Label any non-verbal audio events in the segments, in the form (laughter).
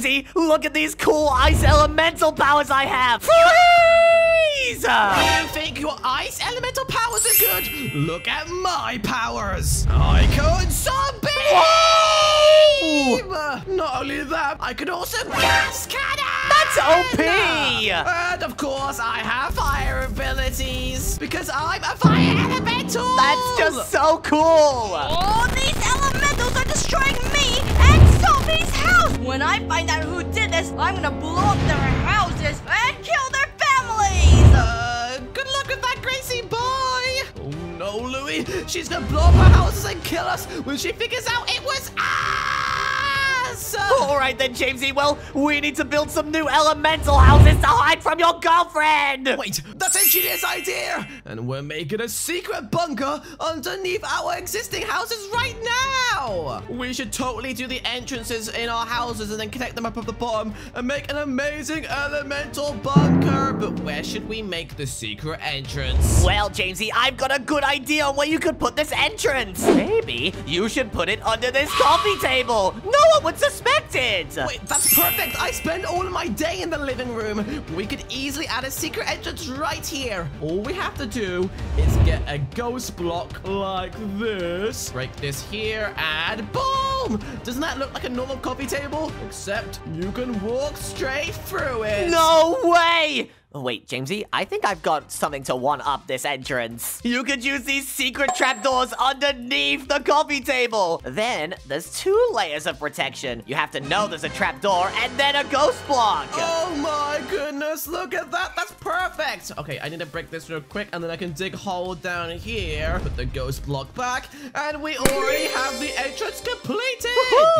Jamesy, look at these cool ice elemental powers I have. Freeze! You think your ice elemental powers are good? Look at my powers. I could sunbeam. Not only that, I could also gas cannon. That's OP! And of course, I have fire abilities because I'm a fire elemental. That's just so cool. Oh, these elementals are destroying me and Sophie's house! When I find out who did this, I'm gonna blow up their houses and kill their families! Uh, good luck with that, Gracie boy. Oh no, Louie. She's gonna blow up our houses and kill us when she figures out it was us. All right then, Jamesy. Well, we need to build some new elemental houses to hide from your girlfriend. Wait, that's a genius idea! And we're making a secret bunker underneath our existing houses right now! We should totally do the entrances in our houses and then connect them up at the bottom and make an amazing elemental bunker! But where should we make the secret entrance? Well, Jamesy, I've got a good idea on where you could put this entrance. Maybe you should put it under this coffee table. No one would suspect it. Wait, that's perfect! I spend all my day in the living room. We could easily add a secret entrance right here. All we have to do is get a ghost block like this. Break this here and boom! Doesn't that look like a normal coffee table? Except you can walk straight through it. No way! Oh, wait, Jamesy, I think I've got something to one-up this entrance. You could use these secret trapdoors underneath the coffee table. Then, there's two layers of protection. You have to know there's a trapdoor and then a ghost block. Oh my goodness, look at that. That's perfect. Okay, I need to break this real quick and then I can dig a hole down here. Put the ghost block back and we already have the entrance completed.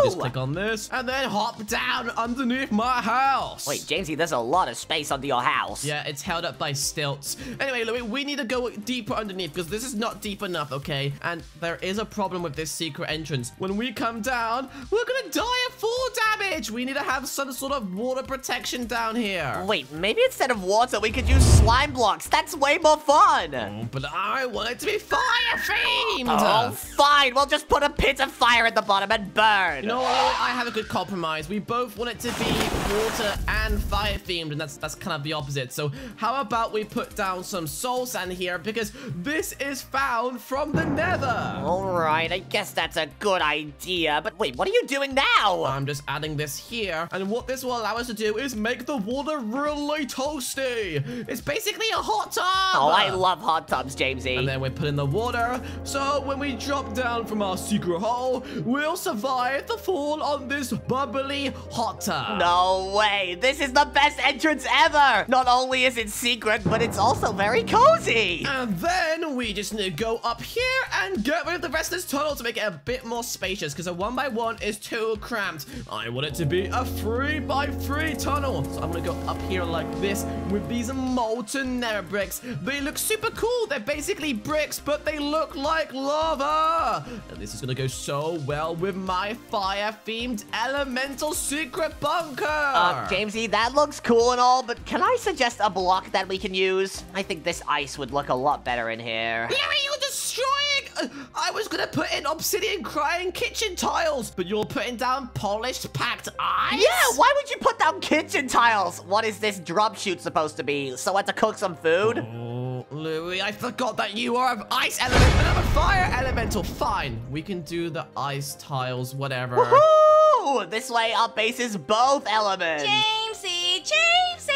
Just click on this and then hop down underneath my house. Wait, Jamesy, there's a lot of space under your house. Yeah, it's held up by stilts. Anyway, Louie, we need to go deeper underneath because this is not deep enough, okay? And there is a problem with this secret entrance. When we come down, we're gonna die of fall damage. We need to have some sort of water protection down here. Wait, maybe instead of water, we could use slime blocks. That's way more fun. Oh, but I want it to be fire themed. Oh, fine. We'll just put a pit of fire at the bottom and burn. You know what, I have a good compromise. We both want it to be water and fire themed, and that's that's kind of the opposite. So how about we put down some soul sand here because this is found from the nether. All right, I guess that's a good idea. But wait, what are you doing now? I'm just adding this here, and what this will allow us to do is make the water really toasty. It's basically a hot tub. oh, I love hot tubs, Jamesy. And then we put in the water, so when we drop down from our secret hole, we'll survive the fall on this bubbly hot tub. No way! This is the best entrance ever! Not only is it secret, but it's also very cozy! And then we just need to go up here and get rid of the rest of this tunnel to make it a bit more spacious because a one by one is too cramped. I want it to be a three by three tunnel. So I'm gonna go up here like this with these molten nether bricks. They look super cool. They're basically bricks, but they look like lava. And this is gonna go so well with my fire themed elemental secret bunker. Uh, Jamesy, that looks cool and all, but can I suggest a block that we can use? I think this ice would look a lot better in here. Louie, you're destroying! I was gonna put in obsidian crying kitchen tiles, but you're putting down polished packed ice? Yeah, why would you put down kitchen tiles? What is this drop chute supposed to be? So I had to cook some food? Oh, Louie, I forgot that you are an ice element and I'm a fire elemental. Fine, we can do the ice tiles, whatever. Woohoo! This way our base is both elements. Jamesy, Jamesy!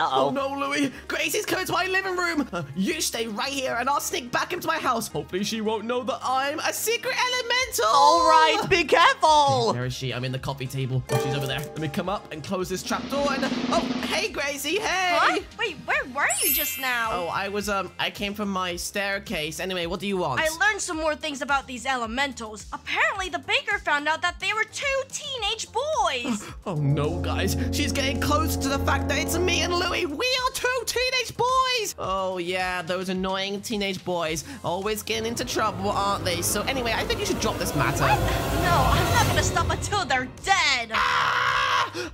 Uh-oh. Oh no, Louie! Gracie's coming to my living room! Uh, you stay right here and I'll sneak back into my house. Hopefully she won't know that I'm a secret elemental! All right, be careful! Where is she? I'm in the coffee table. Oh, she's over there. Let me come up and close this trap door and... Oh, hey, Gracie, hey! Huh? Wait, where were you just now? Oh, I was, um, I came from my staircase. Anyway, what do you want? I learned some more things about these elementals. Apparently, the baker found out that they were two teenage boys. (gasps) Oh no, guys. She's getting close to the fact that it's me and Louie. We are two teenage boys. Oh yeah, those annoying teenage boys. Always getting into trouble, aren't they? So anyway, I think you should drop this matter. no, I'm not gonna stop until they're dead. Ah!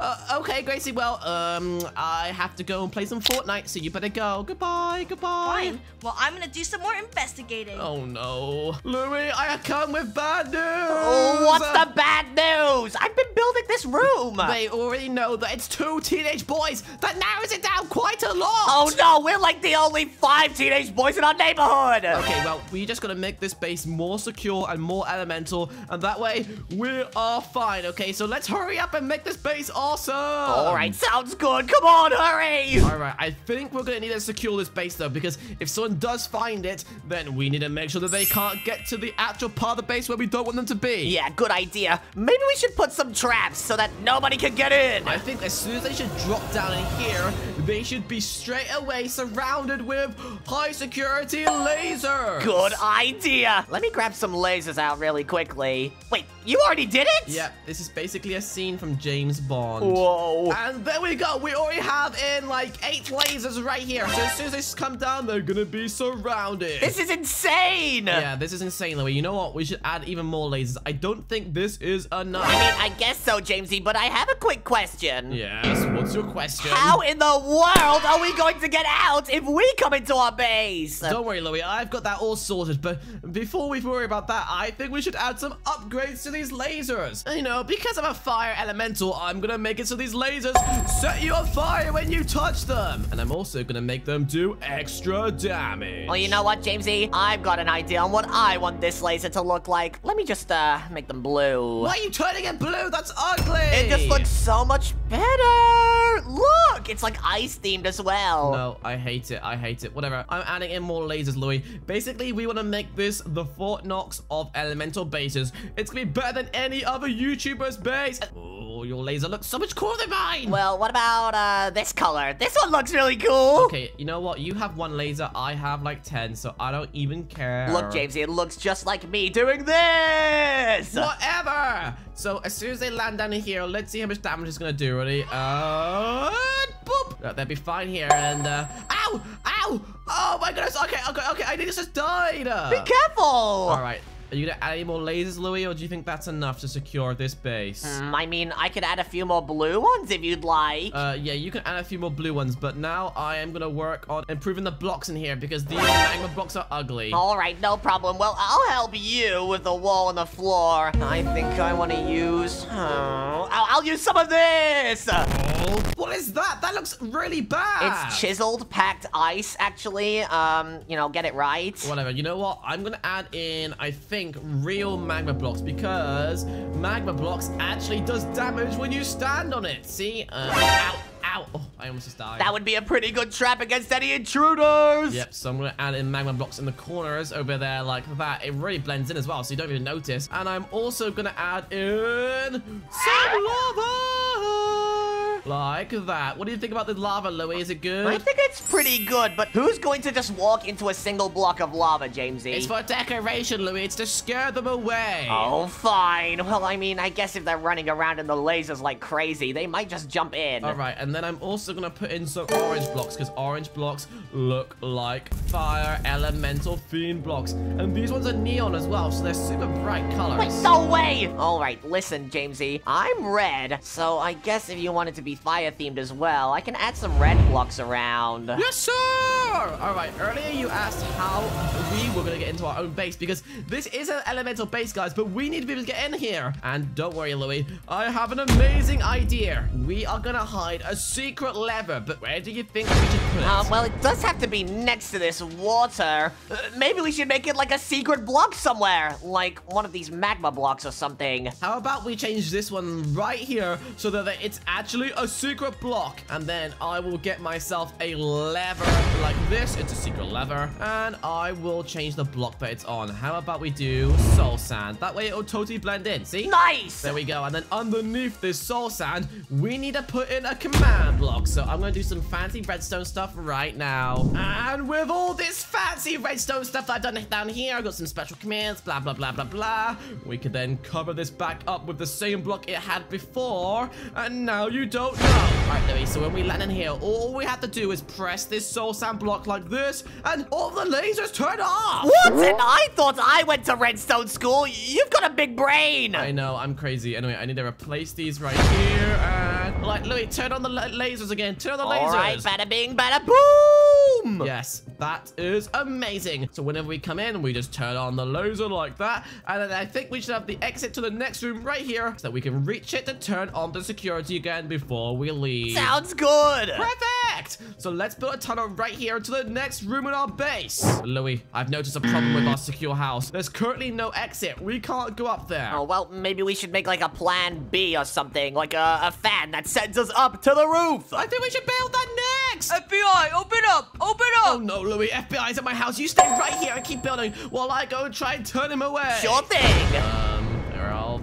Uh, okay, Gracie. Well, um, I have to go and play some Fortnite, so you better go. Goodbye. Goodbye. Fine. Well, I'm gonna do some more investigating. Oh no, Louie! I have come with bad news. Oh, what's the bad news? I've been building this room. They already know that it's two teenage boys. That narrows it down quite a lot. Oh no, we're like the only five teenage boys in our neighborhood. Okay, well, we're just gonna make this base more secure and more elemental, and that way we are fine. Okay, so let's hurry up and make this base awesome. All right, sounds good. Come on, hurry. All right, I think we're gonna need to secure this base though, because if someone does find it, then we need to make sure that they can't get to the actual part of the base where we don't want them to be. Yeah, good idea. Maybe we should put some traps so that nobody can get in. I think as soon as they should drop down in here, they should be straight away surrounded with high security lasers. Good idea. Let me grab some lasers out really quickly. Wait, you already did it? Yeah, this is basically a scene from James Bond. Whoa. And there we go. We already have in like eight lasers right here. So as soon as they come down, they're gonna be surrounded. This is insane. yeah, this is insane, Louie. You know what? We should add even more lasers. I don't think this is enough. I mean, I guess so, Jamesy, but I have a quick question. yes. What's your question? How in the world are we going to get out if we come into our base? Don't worry, Louie. I've got that all sorted. But before we worry about that, I think we should add some upgrades to these lasers. You know, because I'm a fire elemental, I'm gonna make it so these lasers set you on fire when you touch them. And I'm also gonna make them do extra damage. Well, you know what, Jamesy? I've got an idea on what I want this laser to look like. Let me just, uh, make them blue. Why are you turning it blue? That's ugly. It just looks so much better. Look, it's like ice themed as well. No, I hate it. I hate it. Whatever. I'm adding in more lasers, Louie. Basically, we want to make this the Fort Knox of elemental bases. It's going to be better than any other YouTuber's base. Oh, your laser looks so much cooler than mine. Well, what about, uh, this color? This one looks really cool. Okay, you know what? You have one laser. I have like 10, so I don't even care. Look, Jamesy, it looks just like me doing this. Whatever. So as soon as they land down here, let's see how much damage it's gonna do. Ready? Uh, boop. Uh, they'll be fine here. And uh, ow, ow. Oh my goodness. Okay, okay, okay. I think this just died. Be careful. All right. Are you gonna add any more lasers, Louie, or do you think that's enough to secure this base? Mm, I mean, I could add a few more blue ones if you'd like. Uh, yeah, you can add a few more blue ones, but now I am gonna work on improving the blocks in here because these magma blocks are ugly. All right, no problem. Well, I'll help you with the wall and the floor. I think I want to use... Oh, I'll, I'll use some of this. What is that? That looks really bad. It's chiseled packed ice, actually. Um, you know, get it right. Whatever. You know what? I'm gonna add in, I think, real magma blocks because magma blocks actually does damage when you stand on it. See? Uh, ow, ow. Oh, I almost just died. That would be a pretty good trap against any intruders. Yep, so I'm gonna add in magma blocks in the corners over there like that. It really blends in as well, so you don't even notice. And I'm also gonna add in some lava. Like that. What do you think about the lava, Louie? Is it good? I think it's pretty good, but who's going to just walk into a single block of lava, Jamesy? It's for decoration, Louie. It's to scare them away. Oh, fine. Well, I mean, I guess if they're running around in the lasers like crazy, they might just jump in. All right, and then I'm also gonna put in some orange blocks because orange blocks look like fire elemental fiend blocks, and these ones are neon as well, so they're super bright colors. Wait, no way! All right, listen, Jamesy. I'm red, so I guess if you wanted to be fire-themed as well, I can add some red blocks around. Yes, sir! All right, earlier you asked how we were gonna get into our own base because this is an elemental base, guys, but we need to be able to get in here. And don't worry, Louie, I have an amazing idea. We are gonna hide a secret lever, but where do you think we should put it? Uh, well, it does have to be next to this water. Uh, maybe we should make it like a secret block somewhere, like one of these magma blocks or something. How about we change this one right here so that it's actually a secret block? And then I will get myself a lever like this. It's a secret lever. And I will change the block that it's on. How about we do soul sand? That way it'll totally blend in. See? Nice! There we go. And then underneath this soul sand, we need to put in a command block. So I'm going to do some fancy redstone stuff right now. And with all this fancy redstone stuff that I've done down here, I've got some special commands, blah, blah, blah, blah, blah. We could then cover this back up with the same block it had before. And now you don't know. All right, Louie. So when we land in here, all we have to do is press this soul sand block like this, and all the lasers turn off. What? And I thought I went to Redstone School. You've got a big brain. I know, I'm crazy. Anyway, I need to replace these right here, right, Louie, turn on the lasers again. Turn on the lasers. All right, bada bing, bada boom. Yes, that is amazing. So whenever we come in, we just turn on the laser like that. And then I think we should have the exit to the next room right here so that we can reach it to turn on the security again before we leave. Sounds good. Perfect! So let's build a tunnel right here to the next room in our base. Louie, I've noticed a problem with our secure house. There's currently no exit. We can't go up there. Oh, well, maybe we should make like a plan B or something, like a, a fan that sends us up to the roof. I think we should build that next. FBI, open up! Open up! Oh no, Louie, FBI's at my house. You stay right here and keep building while I go try and turn him away. Sure thing. Um,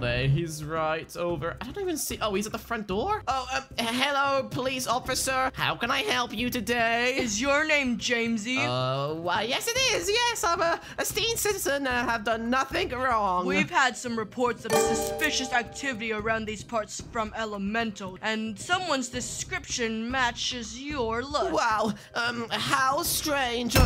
He's right over. I don't even see. Oh, he's at the front door. Oh, um, hello, police officer. How can I help you today? Is your name Jamesy? Uh, why, yes, it is. Yes, I'm a esteemed citizen and have done nothing wrong. We've had some reports of suspicious activity around these parts from Elemental, and someone's description matches your look. Wow, um, how strange.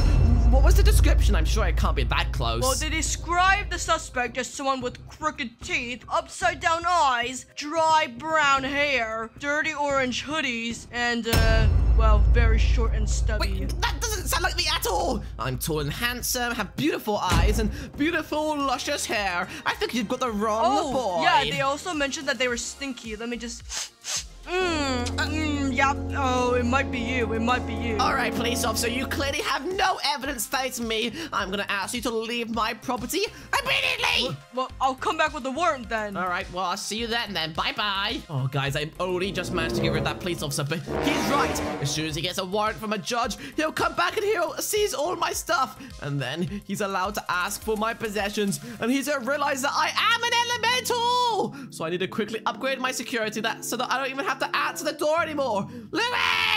What was the description? I'm sure it can't be that close. Well, they describe the suspect as someone with crooked teeth, upside down eyes, dry brown hair, dirty orange hoodies, and, uh, well, very short and stubby. Wait, that doesn't sound like me at all. I'm tall and handsome, have beautiful eyes, and beautiful, luscious hair. I think you've got the wrong oh, boy. yeah, they also mentioned that they were stinky. Let me just... Mmm, mm, yep. Oh, it might be you. It might be you. All right, police officer, you clearly have no evidence that it's me. I'm gonna ask you to leave my property immediately. Well, I'll come back with the warrant then. All right, well, I'll see you then then. Bye-bye. Oh, guys, I only just managed to get rid of that police officer, but he's right. As soon as he gets a warrant from a judge, he'll come back and he'll seize all my stuff. And then he's allowed to ask for my possessions, and he's gonna realize that I am an elemental. So I need to quickly upgrade my security that so that I don't even have to answer the door anymore. Louie!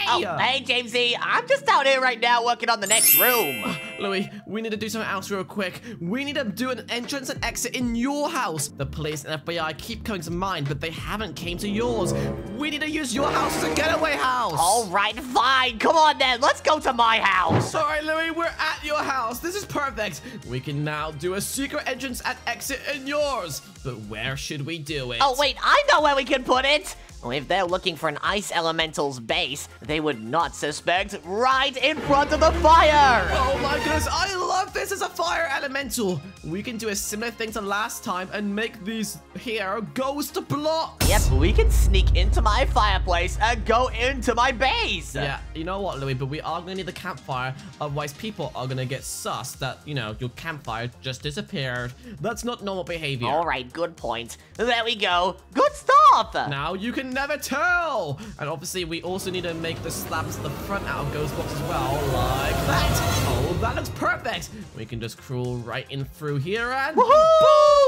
Oh, hey, Jamesy, I'm just out here right now working on the next room. (sighs) Louie, we need to do something else real quick. We need to do an entrance and exit in your house. The police and FBI keep coming to mine, but they haven't came to yours. We need to use your house as a getaway house. All right, fine. Come on then. Let's go to my house. All right, Louie, we're at your house. This is perfect. We can now do a secret entrance and exit in yours. But where should we do it? Oh, wait. I know where we can put it. If they're looking for an ice elemental's base, they would not suspect right in front of the fire. Oh my goodness, I love this as a fire elemental. We can do a similar thing to last time and make these here ghost blocks. Yep, we can sneak into my fireplace and go into my base. Yeah, you know what, Louie, but we are going to need the campfire. Otherwise, people are going to get sus that, you know, your campfire just disappeared. That's not normal behavior. All right, good point. There we go. Good stuff. Now you can never tell. And obviously, we also need to make the slabs at the front out of ghost blocks as well, like that. Oh, that looks perfect. We can just crawl right in through here and boom,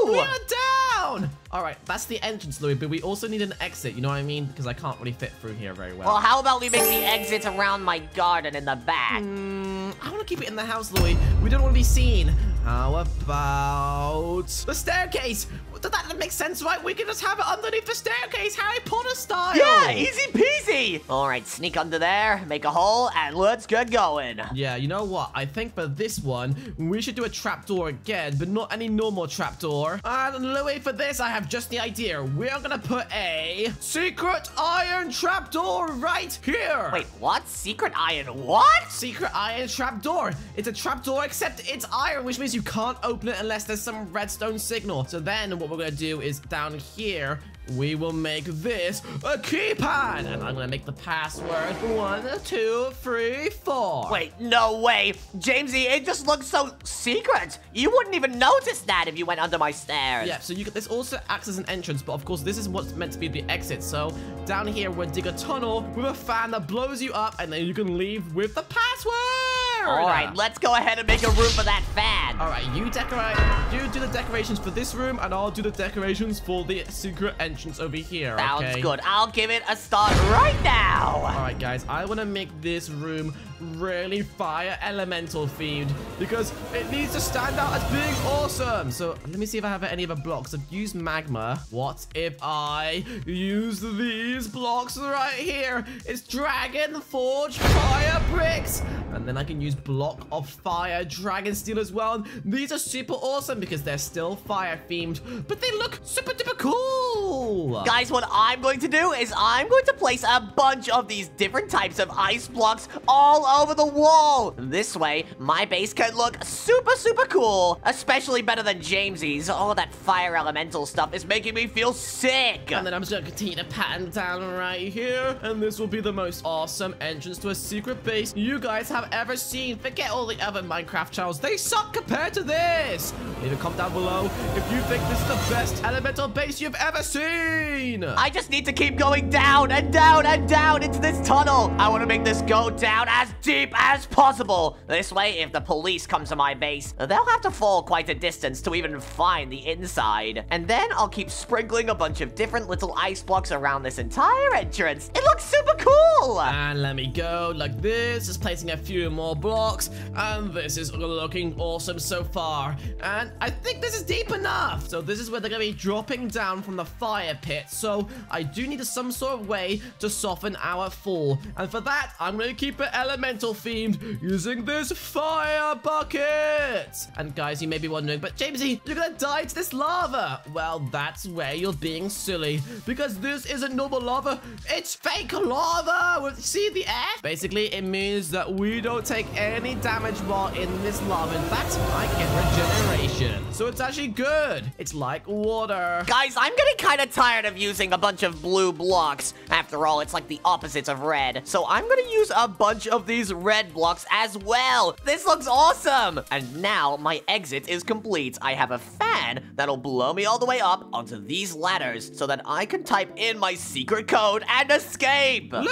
we are down. All right, that's the entrance, Louie, but we also need an exit, you know what I mean? Because I can't really fit through here very well. Well, how about we make the exit around my garden in the back? Mm, I want to keep it in the house, Louie. We don't want to be seen. How about the staircase? Does that make sense, right? We can just have it underneath the staircase, Harry Potter style. Yeah, easy peasy. All right, sneak under there, make a hole, and let's get going. Yeah, you know what? I think for this one, we should do a trapdoor again, but not any normal trapdoor. And Louie, for this, I have just the idea. We're gonna put a secret iron trapdoor right here. Wait, what? Secret iron what? Secret iron trapdoor. It's a trapdoor, except it's iron, which means you can't open it unless there's some redstone signal. So then what we're gonna do is down here, we will make this a keypad. And I'm gonna make the password one, two, three, four. Wait, no way. Jamesy, it just looks so secret. You wouldn't even notice that if you went under my stairs. Yeah, so you could, this also acts as an entrance, but of course this is what's meant to be the exit. So down here, we'll dig a tunnel with a fan that blows you up, and then you can leave with the password. All right, let's go ahead and make a room for that fan. All right, you decorate, you do the decorations for this room, and I'll do the decorations for the secret entrance over here. Sounds okay? good. I'll give it a start right now. All right, guys, I want to make this room really fire elemental themed because it needs to stand out as being awesome. So let me see if I have any other blocks. I've used magma. What if I use these blocks right here? It's dragon forge fire bricks. And then I can use block of fire dragon steel as well. These are super awesome because they're still fire themed, but they look super duper cool. Guys, what I'm going to do is I'm going to place a bunch of these different types of ice blocks all over the wall. This way, my base can look super, super cool, especially better than Jamesy's. All that fire elemental stuff is making me feel sick. And then I'm just gonna continue to pattern down right here, and this will be the most awesome entrance to a secret base you guys have ever seen. Forget all the other Minecraft channels. They suck compared to this. Leave a comment down below if you think this is the best elemental base you've ever seen. I just need to keep going down and down and down into this tunnel. I want to make this go down as deep as possible. This way, if the police come to my base, they'll have to fall quite a distance to even find the inside. And then I'll keep sprinkling a bunch of different little ice blocks around this entire entrance. It looks super cool. And let me go like this, just placing a few more blocks. And this is looking awesome so far. And I think this is deep enough. So this is where they're going to be dropping down from the fire pit. So I do need some sort of way to soften our fall. And for that, I'm going to keep it elemental themed using this fire bucket. And guys, you may be wondering, but Jamesy, you're to die to this lava. Well, that's where you're being silly because this isn't normal lava. It's fake lava. See the air? Basically, it means that we don't take any damage while in this lava. In fact, I get regeneration. So it's actually good. It's like water. Guys, I'm getting kind of tired of using a bunch of blue blocks. After all, it's like the opposites of red. So I'm going to use a bunch of these red blocks as well. This looks awesome. And now my exit is complete. I have a fan that'll blow me all the way up onto these ladders so that I can type in my secret code and escape. Louie!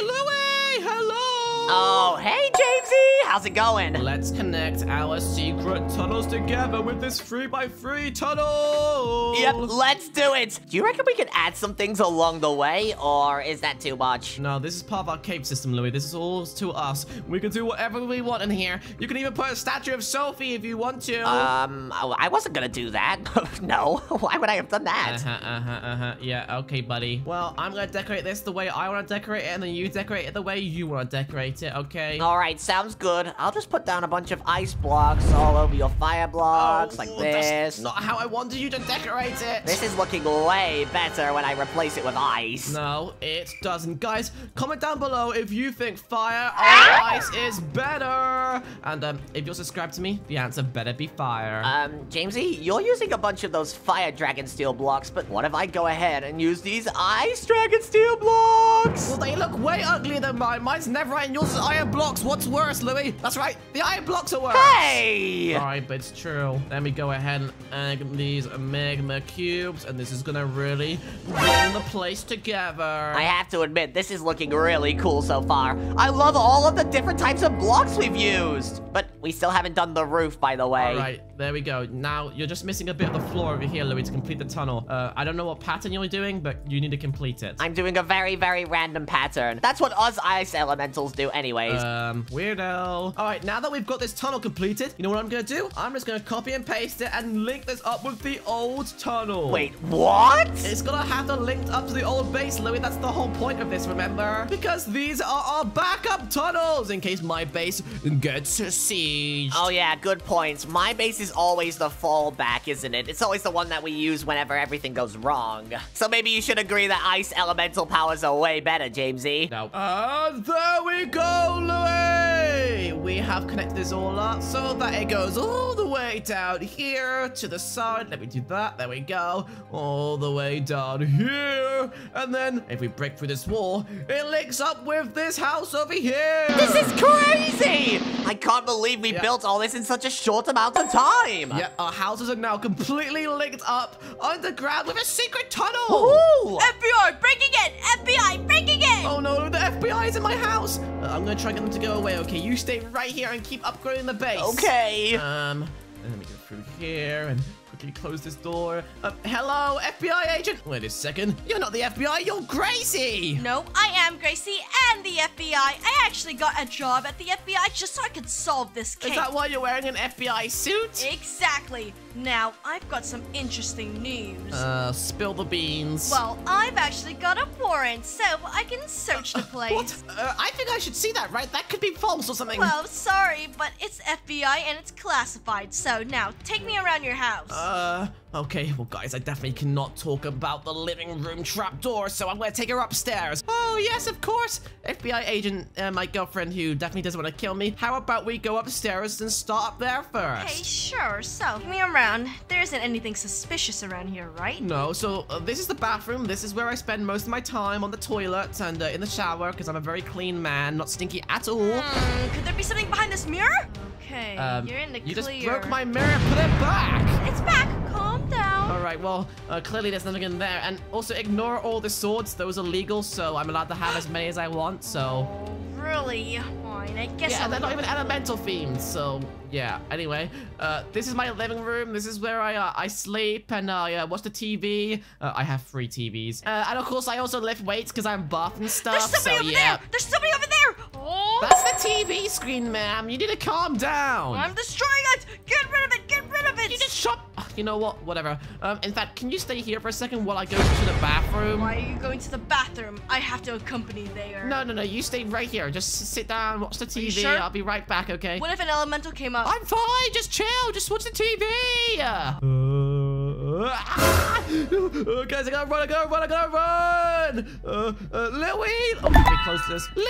Louie! Hello! Oh, hey, Jamesy! How's it going? Let's connect our secret tunnels together with this 3x3 tunnel! Yep, let's do it! Do you reckon we can add some things along the way, or is that too much? No, this is part of our cave system, Louie. This is all to us. We can do whatever we want in here. You can even put a statue of Sophie if you want to. Um, I wasn't gonna do that. (laughs) no, (laughs) why would I have done that? Uh-huh, uh-huh, uh-huh. Yeah, okay, buddy. Well, I'm gonna decorate this the way I want to decorate it, and then you decorate it the way you want to it, okay? All right, sounds good. I'll just put down a bunch of ice blocks all over your fire blocks, like Oh, this. That's not how I wanted you to decorate it. This is looking way better when I replace it with ice. No, it doesn't. Guys, comment down below if you think fire or ice is better. And um, if you're subscribed to me, the answer better be fire. Um, Jamesy, you're using a bunch of those fire dragon steel blocks, but what if I go ahead and use these ice dragon steel blocks? well, they look way uglier than mine. Mine's never and yours is iron blocks. What's worse, Louie? That's right. The iron blocks are worse. Hey! All right, but it's true. Let me go ahead and add these magma cubes, and this is gonna really bring the place together. I have to admit, this is looking really cool so far. I love all of the different types of blocks we've used. But we still haven't done the roof, by the way. All right, there we go. Now, you're just missing a bit of the floor over here, Louie, to complete the tunnel. Uh, I don't know what pattern you're doing, but you need to complete it. I'm doing a very, very random pattern. That's what us ice elementals do anyways. Um, weirdo. All right, now that we've got this tunnel completed, you know what I'm gonna do? I'm just gonna copy and paste it and link this up with the old tunnel. Wait, what? It's gonna have to link up to the old base, Louie. That's the whole point of this, remember? Because these are our backup tunnels in case my base gets sieged. Oh yeah, good points. My base is always the fallback, isn't it? It's always the one that we use whenever everything goes wrong. So maybe you should agree that ice elemental powers are way better, Jamesy. No. And ah, there we go, Louie! We have connected this all up so that it goes all the way down here to the side. Let me do that. There we go. All the way down here. And then if we break through this wall, it links up with this house over here. This is crazy! I can't believe we Yeah. built all this in such a short amount of time. Yeah, our houses are now completely linked up underground with a secret tunnel. Ooh. FBI breaking in! FBI breaking in! Oh no, the FBI is in my house. Uh, I'm gonna try and get them to go away, okay? You stay right here and keep upgrading the base. Okay. Um, let me go through here and quickly close this door. Um, hello, FBI agent. Wait a second. You're not the FBI, you're Gracie. No, I am Gracie and the FBI. I actually got a job at the FBI just so I could solve this case. Is that why you're wearing an FBI suit? Exactly. Now, I've got some interesting news. Uh, spill the beans. well, I've actually got a warrant, so I can search the place. What? Uh, I think I should see that, right? That could be false or something. Well, sorry, but it's FBI and it's classified. So now, take me around your house. Uh, okay. Well, guys, I definitely cannot talk about the living room trapdoor, so I'm gonna take her upstairs. Oh, yes, of course. FBI agent, uh, my girlfriend who definitely doesn't want to kill me. How about we go upstairs and start up there first? Hey, sure. So, me around. There isn't anything suspicious around here, right? No, so uh, this is the bathroom. This is where I spend most of my time on the toilet and uh, in the shower because I'm a very clean man, not stinky at all. Hmm, could there be something behind this mirror? Okay, Um, you're in the you clear. just broke my mirror. Put it back. It's back. Calm down. All right, well, uh, clearly there's nothing in there. And also ignore all the swords. Those are legal, so I'm allowed to have as many as I want, so... Really? Fine. I guess Yeah, I'll they're not even elemental themed, so yeah. Anyway, uh, this is my living room. This is where I uh, I sleep and I uh, watch the TV. Uh, I have three TVs, uh, and of course I also lift weights because I'm buff and stuff. There's somebody so over yeah. there. There's somebody over TV screen, ma'am. You need to calm down. I'm destroying it. Get rid of it. Get rid of it. You just shut. You know what? Whatever. Um, in fact, can you stay here for a second while I go to the bathroom? Why are you going to the bathroom? I have to accompany there. No, no, no. You stay right here. Just sit down, watch the you TV. sure? I'll be right back. Okay. What if an elemental came up? I'm fine. Just chill. Just watch the TV. Uh! Uh, (laughs) guys, I gotta run. I gotta run. I gotta run. Uh, uh, Louie. Oh, me close this. Louie.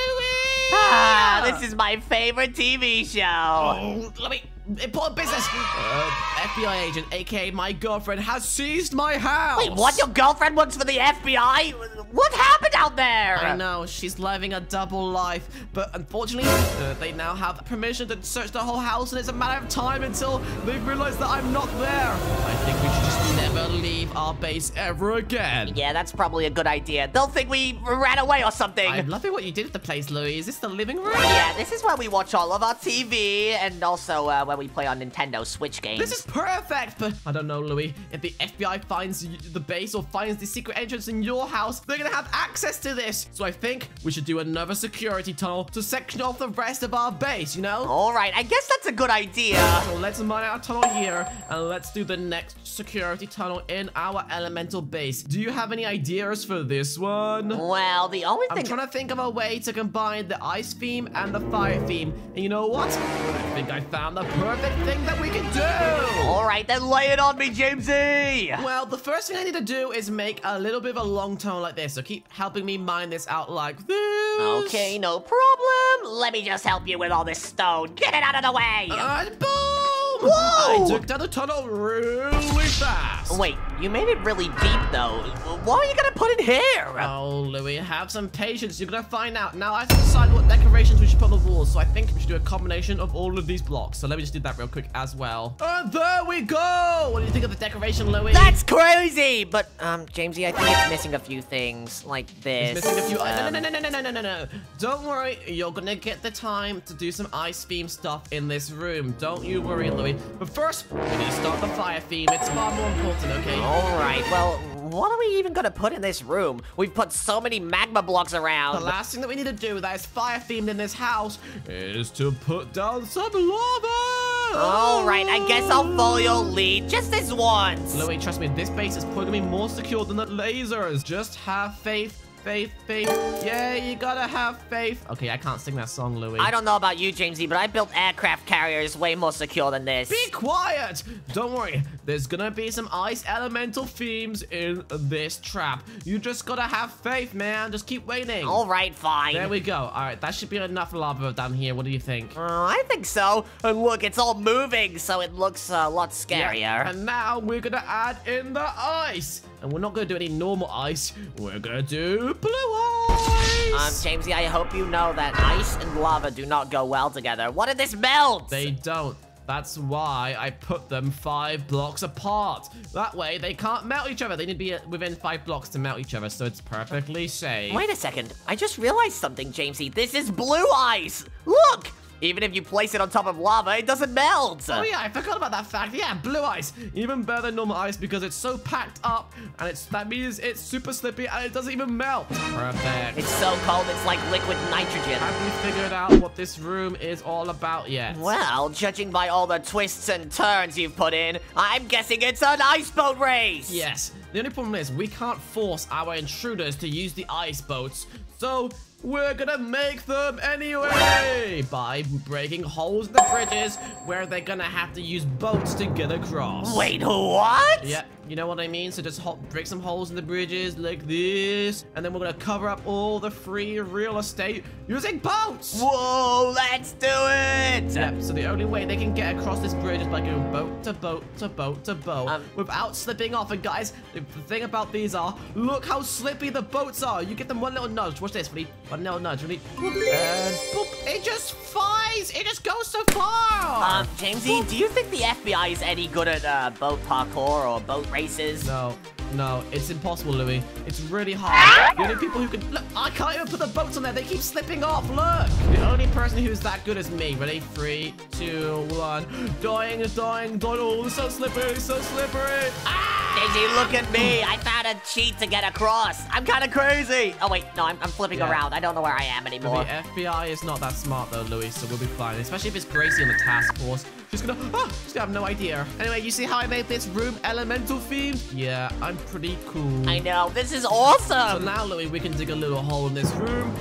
Ah, this is my favorite TV show. Oh, let me. Important business. Uh, FBI agent, aka my girlfriend, has seized my house. Wait, what? Your girlfriend works for the FBI? What happened out there? I know, she's living a double life, but unfortunately, uh, they now have permission to search the whole house, and it's a matter of time until they realize that I'm not there. I think we should just never leave our base ever again. Yeah, that's probably a good idea. They'll think we ran away or something. I'm loving what you did at the place, Louie. Is this the living room? Yeah, this is where we watch all of our TV and also uh, where we play on Nintendo Switch games. This is perfect, but I don't know, Louie. If the FBI finds the base or finds the secret entrance in your house, they're gonna have access to this. So I think we should do another security tunnel to section off the rest of our base, you know? All right, I guess that's a good idea. So let's mine our tunnel here, and let's do the next security tunnel in our elemental base. Do you have any ideas for this one? Well, the only thing- I'm trying to think of a way to combine the ice theme and the fire theme. And you know what? I think I found the perfect thing that we can do! All right, then lay it on me, Jamesy. Well, the first thing I need to do is make a little bit of a long tunnel like this. So keep helping me mine this out like this. Okay, no problem. Let me just help you with all this stone. Get it out of the way. And boom! Whoa! I took down the tunnel really fast. Wait, you made it really deep, though. Why are you gonna put it here? Oh, Louie, have some patience. You're gonna find out. Now, I have to decide what decorations we should put on the walls, so I think we should do a combination of all of these blocks. So let me just do that real quick as well. And there we go! What do you think of the decoration, Louie? That's crazy! But, um, Jamesy, I think it's missing a few things, like this. It's missing a few... Um... No, no, no, no, no, no, no, no. Don't worry. You're gonna get the time to do some ice theme stuff in this room. Don't you worry, Louie. But first, we need to start the fire theme. It's far more important, okay? All right, well, what are we even gonna put in this room? We've put so many magma blocks around. The last thing that we need to do that is fire themed in this house is to put down some lava. All right, I guess I'll follow your lead just this once. Louie, trust me, this base is probably more secure than the lasers. Just have faith, faith, faith. Yeah, you gotta have faith. Okay, I can't sing that song, Louie. I don't know about you, Jamesy, but I built aircraft carriers way more secure than this. Be quiet! Don't worry, there's gonna be some ice elemental themes in this trap. You just gotta have faith, man. Just keep waiting. All right, fine. There we go. All right, that should be enough lava down here. What do you think? Uh, I think so. And look, it's all moving, so it looks a lot scarier. Yeah, And now we're gonna add in the ice. And we're not gonna do any normal ice. We're gonna do blue ice. Um, ice. Jamesy, I hope you know that ice and lava do not go well together. What did this melt? they don't. That's why I put them five blocks apart. That way they can't melt each other. They need to be uh, within five blocks to melt each other, so it's perfectly safe. Wait a second. I just realized something, Jamesy. This is blue ice. Look! Even if you place it on top of lava, it doesn't melt. Oh yeah, I forgot about that fact. Yeah, blue ice, even better than normal ice because it's so packed up, and it's that means it's super slippy and it doesn't even melt. Perfect. It's so cold, it's like liquid nitrogen. Have we figured out what this room is all about yet? Well, judging by all the twists and turns you've put in, I'm guessing it's an ice boat race. Yes. The only problem is we can't force our intruders to use the ice boats, so we're gonna make them anyway by breaking holes in the bridges where they're gonna have to use boats to get across. Wait, what? Yeah, you know what I mean? So just break some holes in the bridges like this, and then we're gonna cover up all the free real estate using boats! Whoa, let's do it! Yep, so the only way they can get across this bridge is by going boat to boat to boat to boat Um, without slipping off. And guys, the thing about these are, look how slippy the boats are. You get them one little nudge. Watch this, ready? One little nudge, ready? And boop. It just flies. It just goes so far. Um, Jamesy, do you think the FBI is any good at uh, boat parkour or boat races? No, no, it's impossible, Louie. It's really hard. The only people who can look, I can't even put the boats on there. They keep slipping off. Look, the only person who's that good is me. Ready? Three, two, one. (gasps) Dying, dying, dying. Oh, so slippery, so slippery. Ah! Daisy, look at me. I found a cheat to get across. I'm kind of crazy. Oh, wait. No, I'm, I'm flipping Yeah. around. I don't know where I am anymore. The. FBI is not that smart though, Louie, so we'll be fine. Especially if it's Gracie on the task force. She's gonna, ah, she's gonna have no idea. Anyway, you see how I made this room elemental themed? Yeah, I'm pretty cool. I know. This is awesome. So now, Louie, we can dig a little hole in this room,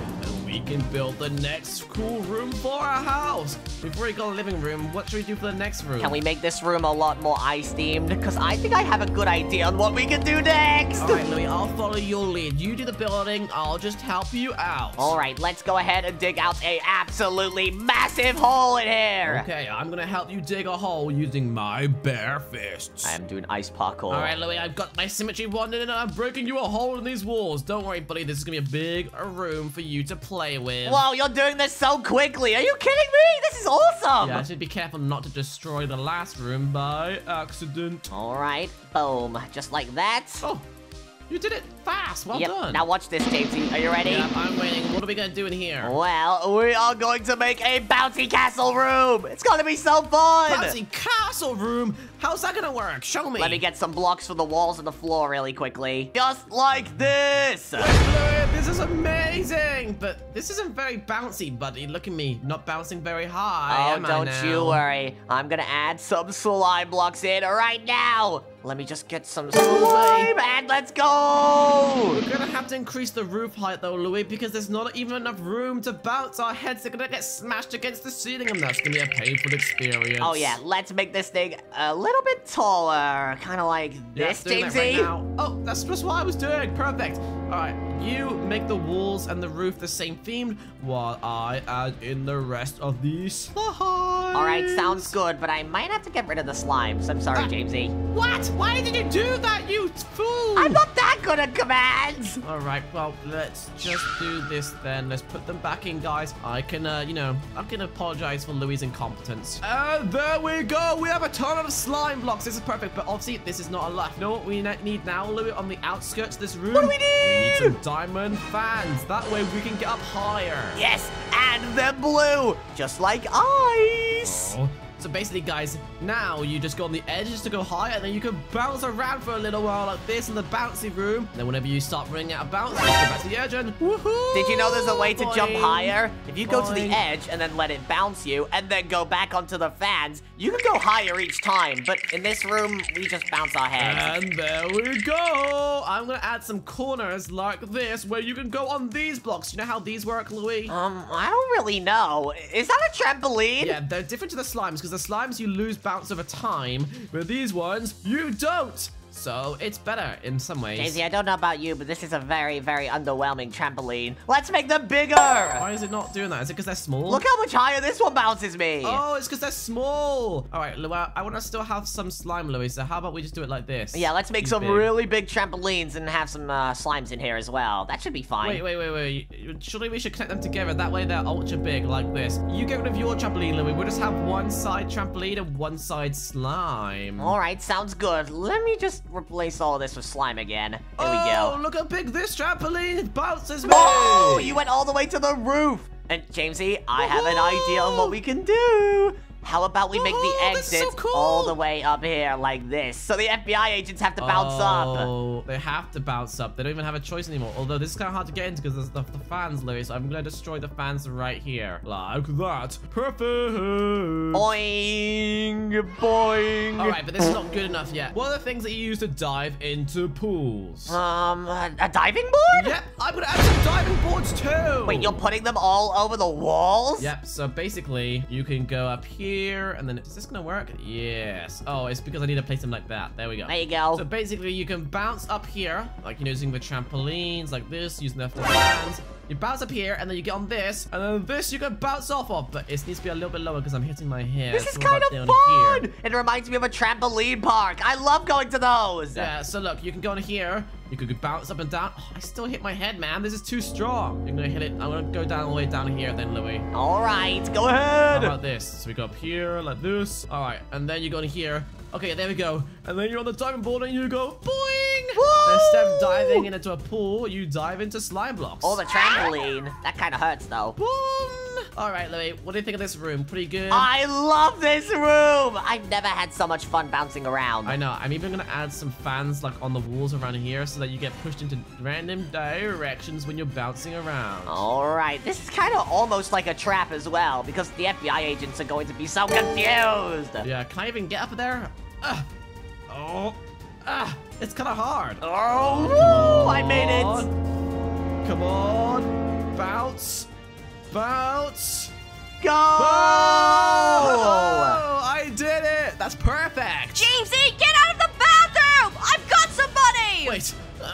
we can build the next cool room for our house. We've already got a living room. What should we do for the next room? Can we make this room a lot more ice themed? Because I think I have a good idea on what we can do next. All right, Louie, I'll follow your lead. You do the building. I'll just help you out. All right, let's go ahead and dig out a absolutely massive hole in here. Okay, I'm gonna help you dig a hole using my bare fists. I am doing ice parkour. All right, Louie, I've got my symmetry wand in and I'm breaking you a hole in these walls. Don't worry, buddy. This is gonna be a big room for you to play with. Whoa, you're doing this so quickly. Are you kidding me? This is awesome. Yeah, I should be careful not to destroy the last room by accident. All right, boom. Just like that. Oh, you did it fast. Well yep. done. Now watch this, Jamesy. Are you ready? Yep, I'm waiting. What are we gonna do in here? Well, we are going to make a bouncy castle room. It's gonna be so fun. Bouncy castle room. How's that gonna work? Show me. Let me get some blocks for the walls and the floor really quickly. Just like this. Louie, this is amazing, but this isn't very bouncy, buddy. Look at me, not bouncing very high. Oh, don't you worry. I'm gonna add some slime blocks in right now. Let me just get some slime and let's go. We're gonna have to increase the roof height though, Louie, because there's not even enough room to bounce. Our heads are gonna get smashed against the ceiling, and that's gonna be a painful experience. Oh yeah, let's make this thing a little bit taller. Kind of like Yeah, this, Jamesy. right. Oh, that's just what I was doing. Perfect. All right, you make the walls and the roof the same themed, while I add in the rest of the slides. All right, sounds good, but I might have to get rid of the slimes. I'm sorry, Ah. Jamesy. What? Why did you do that, you fool? I'm not that good at commands. All right, well, let's just do this then. Let's put them back in, guys. I can, uh, you know, I can apologize for Louie' incompetence. And there we go. We have a ton of slime blocks. This is perfect, but obviously this is not enough. You know what we need now, Louie, on the outskirts of this room? What do we We need need? Some diamond fans. That way we can get up higher. Yes, and they're blue, just like ice. Oh. So basically, guys, now you just go on the edges to go higher, and then you can bounce around for a little while like this in the bouncy room. And then whenever you start running out of bounce, you go back to the edge and woohoo! Did you know there's a way to jump higher? If you go to the edge and then let it bounce you and then go back onto the fans, you can go higher each time. But in this room, we just bounce our heads. And there we go! I'm gonna add some corners like this where you can go on these blocks. You know how these work, Louie? Um, I don't really know. Is that a trampoline? Yeah, they're different to the slimes because the slimes you lose bounce over time, but these ones you don't. So it's better in some ways. Daisy, I don't know about you, but this is a very, very underwhelming trampoline. Let's make them bigger! Why is it not doing that? Is it because they're small? Look how much higher this one bounces me! Oh, it's because they're small. All right, Lou, I want to still have some slime, Louie. So how about we just do it like this? Yeah, let's make These some big. really big trampolines and have some uh, slimes in here as well. That should be fine. Wait, wait, wait, wait. Surely we should connect them together. That way they're ultra big like this. You get rid of your trampoline, Louie. We'll just have one side trampoline and one side slime. All right, sounds good. Let me just replace all this with slime again. There we Oh, go. look how big this trampoline bounces me. Oh, you went all the way to the roof. And Jamesy, I have an idea on what we can do. How about we make the Woohoo, this is so cool. all the way up here like this, so the FBI agents have to bounce up. Oh, they have to bounce up. They don't even have a choice anymore. Although this is kind of hard to get into because there's the, the fans, Louie. So I'm gonna destroy the fans right here, like that. Perfect. Boing, boing. All right, but this is not good enough yet. What are the things that you use to dive into pools? Um, a, a diving board? Yep, I'm gonna add some diving boards too. Wait, you're putting them all over the walls? Yep, so basically, you can go up here, and then, is this gonna work? Yes. Oh, it's because I need to place them like that. There we go. There you go. So basically, you can bounce up here, like, you know, using the trampolines, like this, using the hands. You bounce up here, and then you get on this, and then this you can bounce off of, but it needs to be a little bit lower because I'm hitting my head. This is kind of fun. here? It reminds me of a trampoline park. I love going to those. Yeah, so look, you can go in here, you could bounce up and down. Oh, I still hit my head, man. This is too strong. I'm gonna hit it. I'm gonna go down all the way down here then, Louie. All right, go ahead. How about this? So we go up here like this. All right, and then you go in here. Okay, there we go. And then you're on the diving board and you go boing. Woo! Instead of diving into a pool, you dive into slime blocks. Oh, the trampoline. That kind of hurts, though. Boom. All right, Louie, what do you think of this room? Pretty good. I love this room. I've never had so much fun bouncing around. I know. I'm even gonna add some fans like on the walls around here so that you get pushed into random directions when you're bouncing around. All right, this is kind of almost like a trap as well because the FBI agents are going to be so confused. Yeah, can I even get up there? Ugh. Oh. Ah, it's kind of hard. Oh, woo, I made it. Come on. Bounce. Bounce. Go! Oh,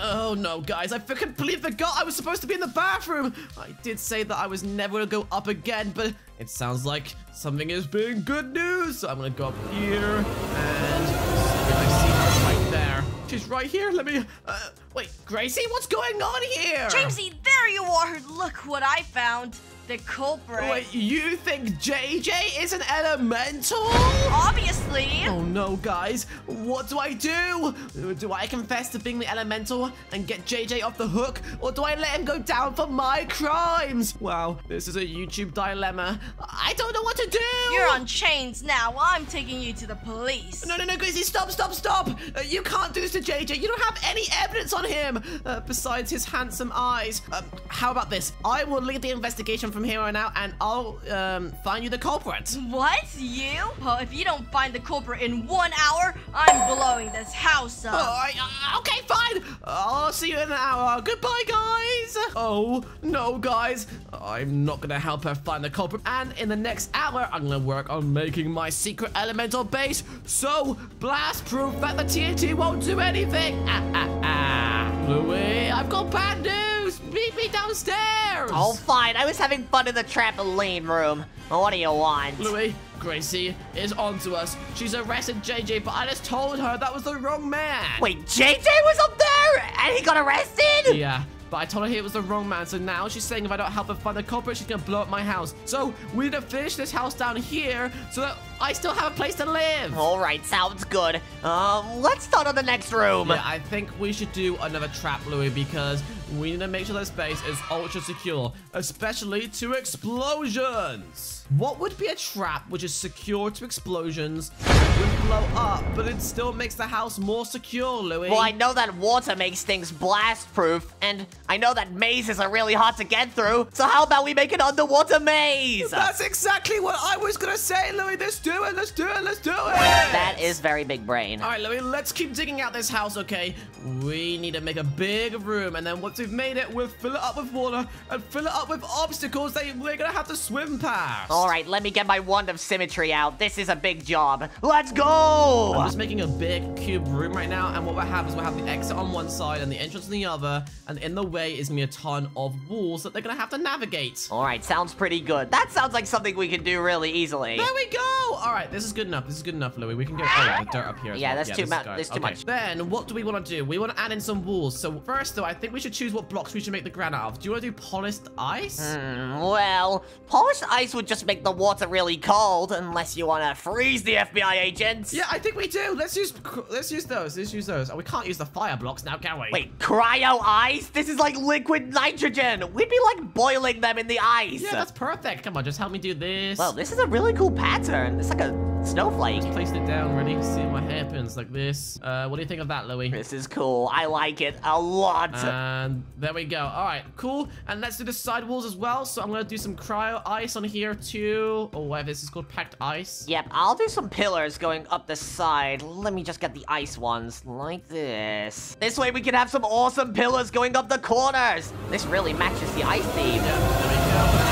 Oh no, guys, I completely forgot I was supposed to be in the bathroom. I did say that I was never gonna go up again, but it sounds like something is being good news. So I'm gonna go up here and I see her right there. She's right here. Let me. Uh, wait, Gracie, what's going on here? Jamesy, there you are! Look what I found! The culprit. Wait, you think JJ is an elemental? Obviously! Oh no, guys. What do I do? Do I confess to being the elemental and get JJ off the hook? Or do I let him go down for my crimes? Wow, this is a YouTube dilemma. I don't know what to do. You're on chains now. I'm taking you to the police. No, no, no, Gracie, stop, stop, stop! Uh, you can't do this to JJ. You don't have any evidence on him uh, besides his handsome eyes. Um, how about this? I will lead the investigation from here on out and I'll um, find you the culprit. What? You? Well, if you don't find the culprit in one hour, I'm blowing this house up. Uh, okay, fine. I'll see you in an hour. Goodbye, guys. Oh, no, guys. I'm not going to help her find the culprit. And in the next hour, I'm going to work on making my secret elemental base so blast-proof that the TNT won't do anything. Ah, ah, ah. Louie, I've got bad news. Meet me downstairs. Oh, fine. I was having fun in the trampoline room. What do you want? Louie, Gracie is onto us. She's arrested JJ, but I just told her that was the wrong man. Wait, JJ was up there and he got arrested? Yeah, but I told her he was the wrong man, so now she's saying if I don't help her find the culprit, she's gonna blow up my house. So we need to finish this house down here so that I still have a place to live. All right, sounds good. Um, let's start on the next room. Yeah, I think we should do another trap, Louie, because we need to make sure this base is ultra secure, especially to explosions. What would be a trap which is secure to explosions, would blow up, but it still makes the house more secure, Louie? Well, I know that water makes things blast-proof, and I know that mazes are really hard to get through, so how about we make an underwater maze? That's exactly what I was gonna say, Louie. Let's do it. Let's do it. Let's do it. That is very big brain. All right, Louie, let's keep digging out this house, okay? We need to make a big room, and then once we've made it, we'll fill it up with water and fill it up with obstacles that we're gonna have to swim past. All right, let me get my wand of symmetry out. This is a big job. Let's go! I'm just making a big cube room right now, and what we'll have is we'll have the exit on one side and the entrance on the other, and in the way is gonna be a ton of walls that they're gonna have to navigate. All right, sounds pretty good. That sounds like something we can do really easily. There we go! All right, this is good enough. This is good enough, Louie. We can get oh, yeah, the dirt up here Yeah, well. that's too this mu- is too Okay, much. Then, what do we want to do? We want to add in some walls. So first, though, I think we should choose choose what blocks we should make the ground out of. Do you want to do polished ice? Hmm, well, polished ice would just make the water really cold, unless you want to freeze the FBI agents. Yeah, I think we do. Let's use let's use those. Let's use those. Oh, we can't use the fire blocks now, can we? Wait, cryo ice? This is like liquid nitrogen. We'd be like boiling them in the ice. Yeah, that's perfect. Come on, just help me do this. Well, this is a really cool pattern. It's like a snowflake. Placed it down, ready to see what happens like this. Uh, what do you think of that, Louie? This is cool. I like it a lot. And there we go. All right, cool. And let's do the side walls as well. So I'm gonna do some cryo ice on here too. Oh, whatever this is called, packed ice. Yep, I'll do some pillars going up the side. Let me just get the ice ones, like this. This way we can have some awesome pillars going up the corners. This really matches the ice theme. Yeah,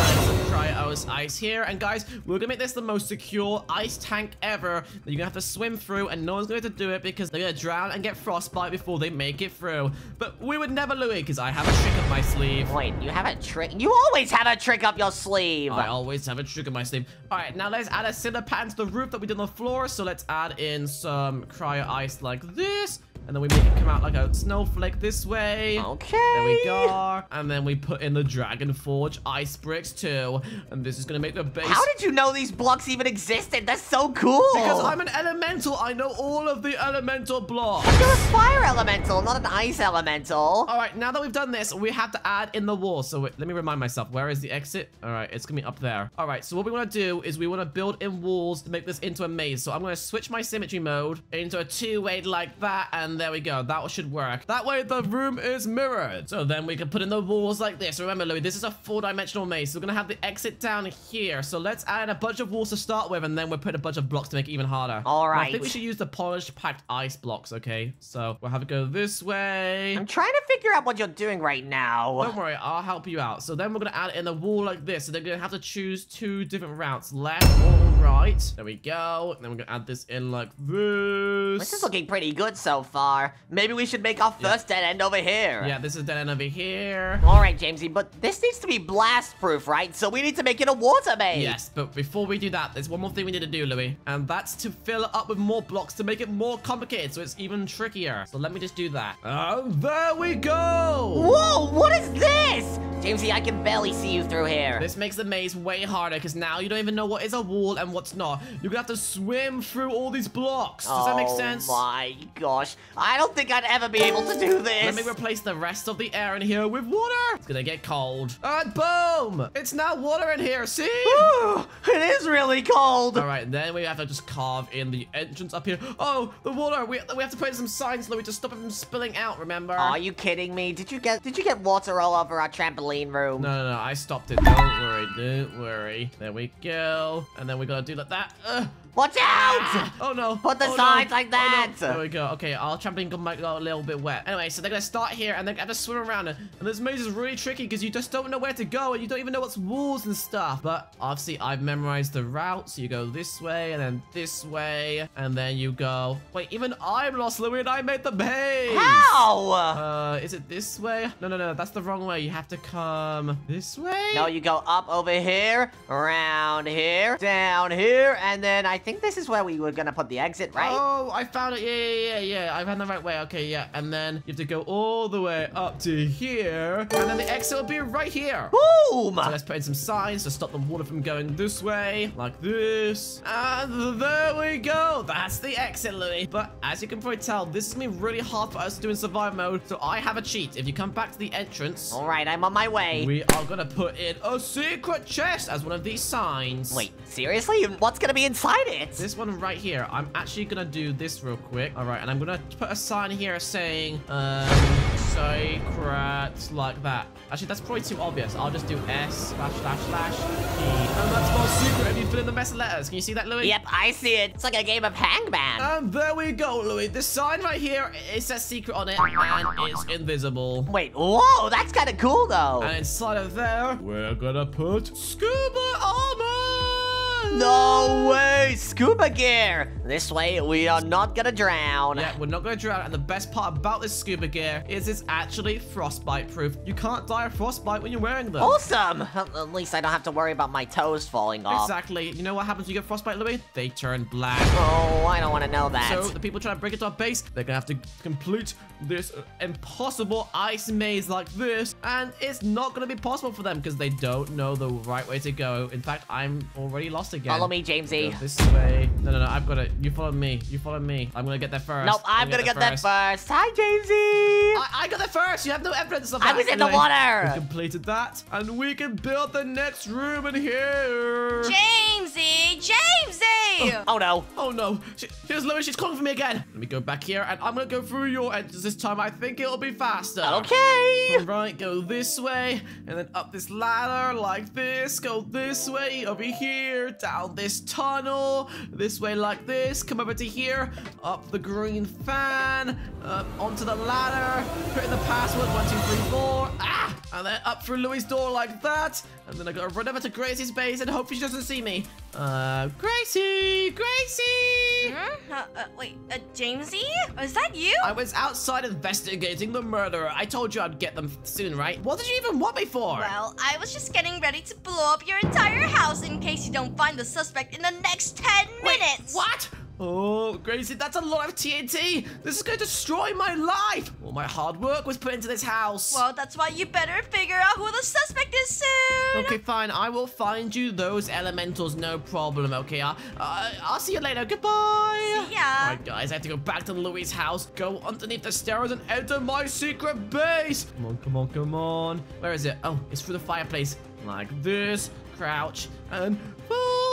there we go. And some cryo ice here. And guys, we're gonna make this the most secure ice tank ever that you're gonna have to swim through, and no one's going to to do it because they're gonna drown and get frostbite before they make it through. But we would never, Louie, because I have a trick up my sleeve. Wait, you have a trick? You always have a trick up your sleeve. I always have a trick up my sleeve. All right, now let's add a cinder pattern to the roof that we did on the floor. So let's add in some cryo ice like this. And then we make it come out like a snowflake this way. Okay. There we go. And then we put in the Dragon Forge ice bricks too. And this is going to make the base. How did you know these blocks even existed? That's so cool. Because I'm an elemental. I know all of the elemental blocks. You're a fire elemental, not an ice elemental. All right, now that we've done this, we have to add in the wall. So wait, let me remind myself, where is the exit? All right, it's gonna be up there. All right, so what we wanna do is we wanna build in walls to make this into a maze. So I'm gonna switch my symmetry mode into a two-way like that, and there we go. That should work. That way the room is mirrored. So then we can put in the walls like this. Remember, Louie, this is a four-dimensional maze. So we're gonna have the exit down here. So let's add a bunch of walls to start with, and then we'll put a bunch of blocks to make it even harder. All right. And I think we should use the polished packed ice blocks, okay? So we'll have it go this way. I'm trying to figure out what you're doing right now. Don't worry, I'll help you out. So then we're gonna add in a wall like this. So they're gonna have to choose two different routes, left or right. There we go. And then we're gonna add this in like this. This is looking pretty good so far. Maybe we should make our first dead end over here. Yeah, this is dead end over here. All right, Jamesy, but this needs to be blast proof, right? So we need to make it a water maze. Yes, but before we do that, there's one more thing we need to do, Louie. And that's to fill it up with more blocks to make it more complicated so it's even trickier. So let me just do that. And there we go! Whoa, what is this? Jamesy, I can barely see you through here. This makes the maze way harder because now you don't even know what is a wall and what's not. You're gonna have to swim through all these blocks. Does that make oh sense? Oh my gosh. I don't think I'd ever be able to do this. Let me replace the rest of the air in here with water. It's gonna get cold. And boom! It's now water in here, see? Ooh, it is really cold. All right, then we have to just carve in the entrance up here. Oh, the water! We, we have to put in some signs, Louie, to stop it from spilling out. Remember? Are you kidding me? Did you get did you get water all over our trampoline room? No, no, no, I stopped it. Don't worry, don't worry. There we go. And then we gotta do like that. Ugh. Watch out! (gasps) Oh no. Put the Oh, no. signs like Oh, no. that. There we go. Okay, our trampoline gun might go a little bit wet. Anyway, so they're gonna start here and they're gonna have to swim around. And this maze is really tricky because you just don't know where to go and you don't even know what's walls and stuff. But obviously I've memorized the route. So you go this way and then this way and then you go. Wait, even I'm lost, Louie, and I made the maze. How? Uh, is it this way? No, no, no, that's the wrong way. You have to come this way? no, you go up over here, around here, down here, and then I think this is where we were gonna put the exit, right? Oh, I found it. Yeah, yeah, yeah, yeah. I found the right way. Okay, yeah. And then you have to go all the way up to here. And then the exit will be right here. Boom! So let's put in some signs to stop the water from going this way, like this. And there we go. That's the exit, Louie. But as you can probably tell, this is going to be really hard for us to do in survival mode. So I have a cheat. If you come back to the entrance, All right, I'm on my way. we are going to put in a secret chest as one of these signs. Wait, seriously? What's gonna be inside it? This one right here, I'm actually gonna do this real quick. All right, and I'm gonna put a sign here saying, um, secret, like that. Actually, that's probably too obvious. I'll just do S slash slash slash P. And that's more secret if you fill in the rest of letters. Can you see that, Louie? Yep, I see it. It's like a game of hangman. And there we go, Louie. The sign right here, it says secret on it, and it's invisible. Wait, whoa, that's kind of cool though. And inside of there, we're gonna put scuba armor. No way! Scuba gear! This way, we are not gonna drown. Yeah, we're not going to drown. And the best part about this scuba gear is it's actually frostbite proof. You can't die of frostbite when you're wearing them. Awesome! (laughs) At least I don't have to worry about my toes falling off. Exactly. You know what happens when you get frostbite, Louie? They turn black. Oh, I don't want to know that. So the people trying to break into our base, they're gonna have to complete this uh, impossible ice maze like this, and it's not gonna be possible for them because they don't know the right way to go. In fact, I'm already lost again. Follow me, Go Jamesy. this way. No, no, no. I've got it. You follow me. You follow me. I'm gonna get there first. Nope, I'm gonna get there that first. Hi, Jamesy! I, I got there first. You have no evidence of that. I that. was in the water. We completed that, and we can build the next room in here. Jamesy, Jamesy! Oh no. Oh no! She, here's Louie. She's calling for me again. Let me go back here, and I'm gonna go through your entrance this time. I think it'll be faster. Okay. All right, go this way, and then up this ladder like this. Go this way, over here, down this tunnel, this way like this. Come over to here, up the green fan, up onto the ladder. Put in the password one two three four. Ah! And then up through Louie's door like that. And then I gotta run over to Gracie's base and hopefully she doesn't see me. Uh, Gracie, Gracie. Huh? Uh, uh, wait, uh, Jamesy? Is that you? I was outside investigating the murderer. I told you I'd get them soon, right? What did you even want me for? Well, I was just getting ready to blow up your entire house in case you don't find the suspect in the next 10 Wait, minutes. What? Oh, Gracie, that's a lot of TNT. This is going to destroy my life. All my hard work was put into this house. Well, that's why you better figure out who the suspect is soon. Okay, fine. I will find you those elementals, no problem. Okay, uh, uh, I'll see you later. Goodbye. See ya. All right, guys, I have to go back to Louie's house, go underneath the stairs, and enter my secret base. Come on, come on, come on. Where is it? Oh, it's through the fireplace. Like this. Crouch and.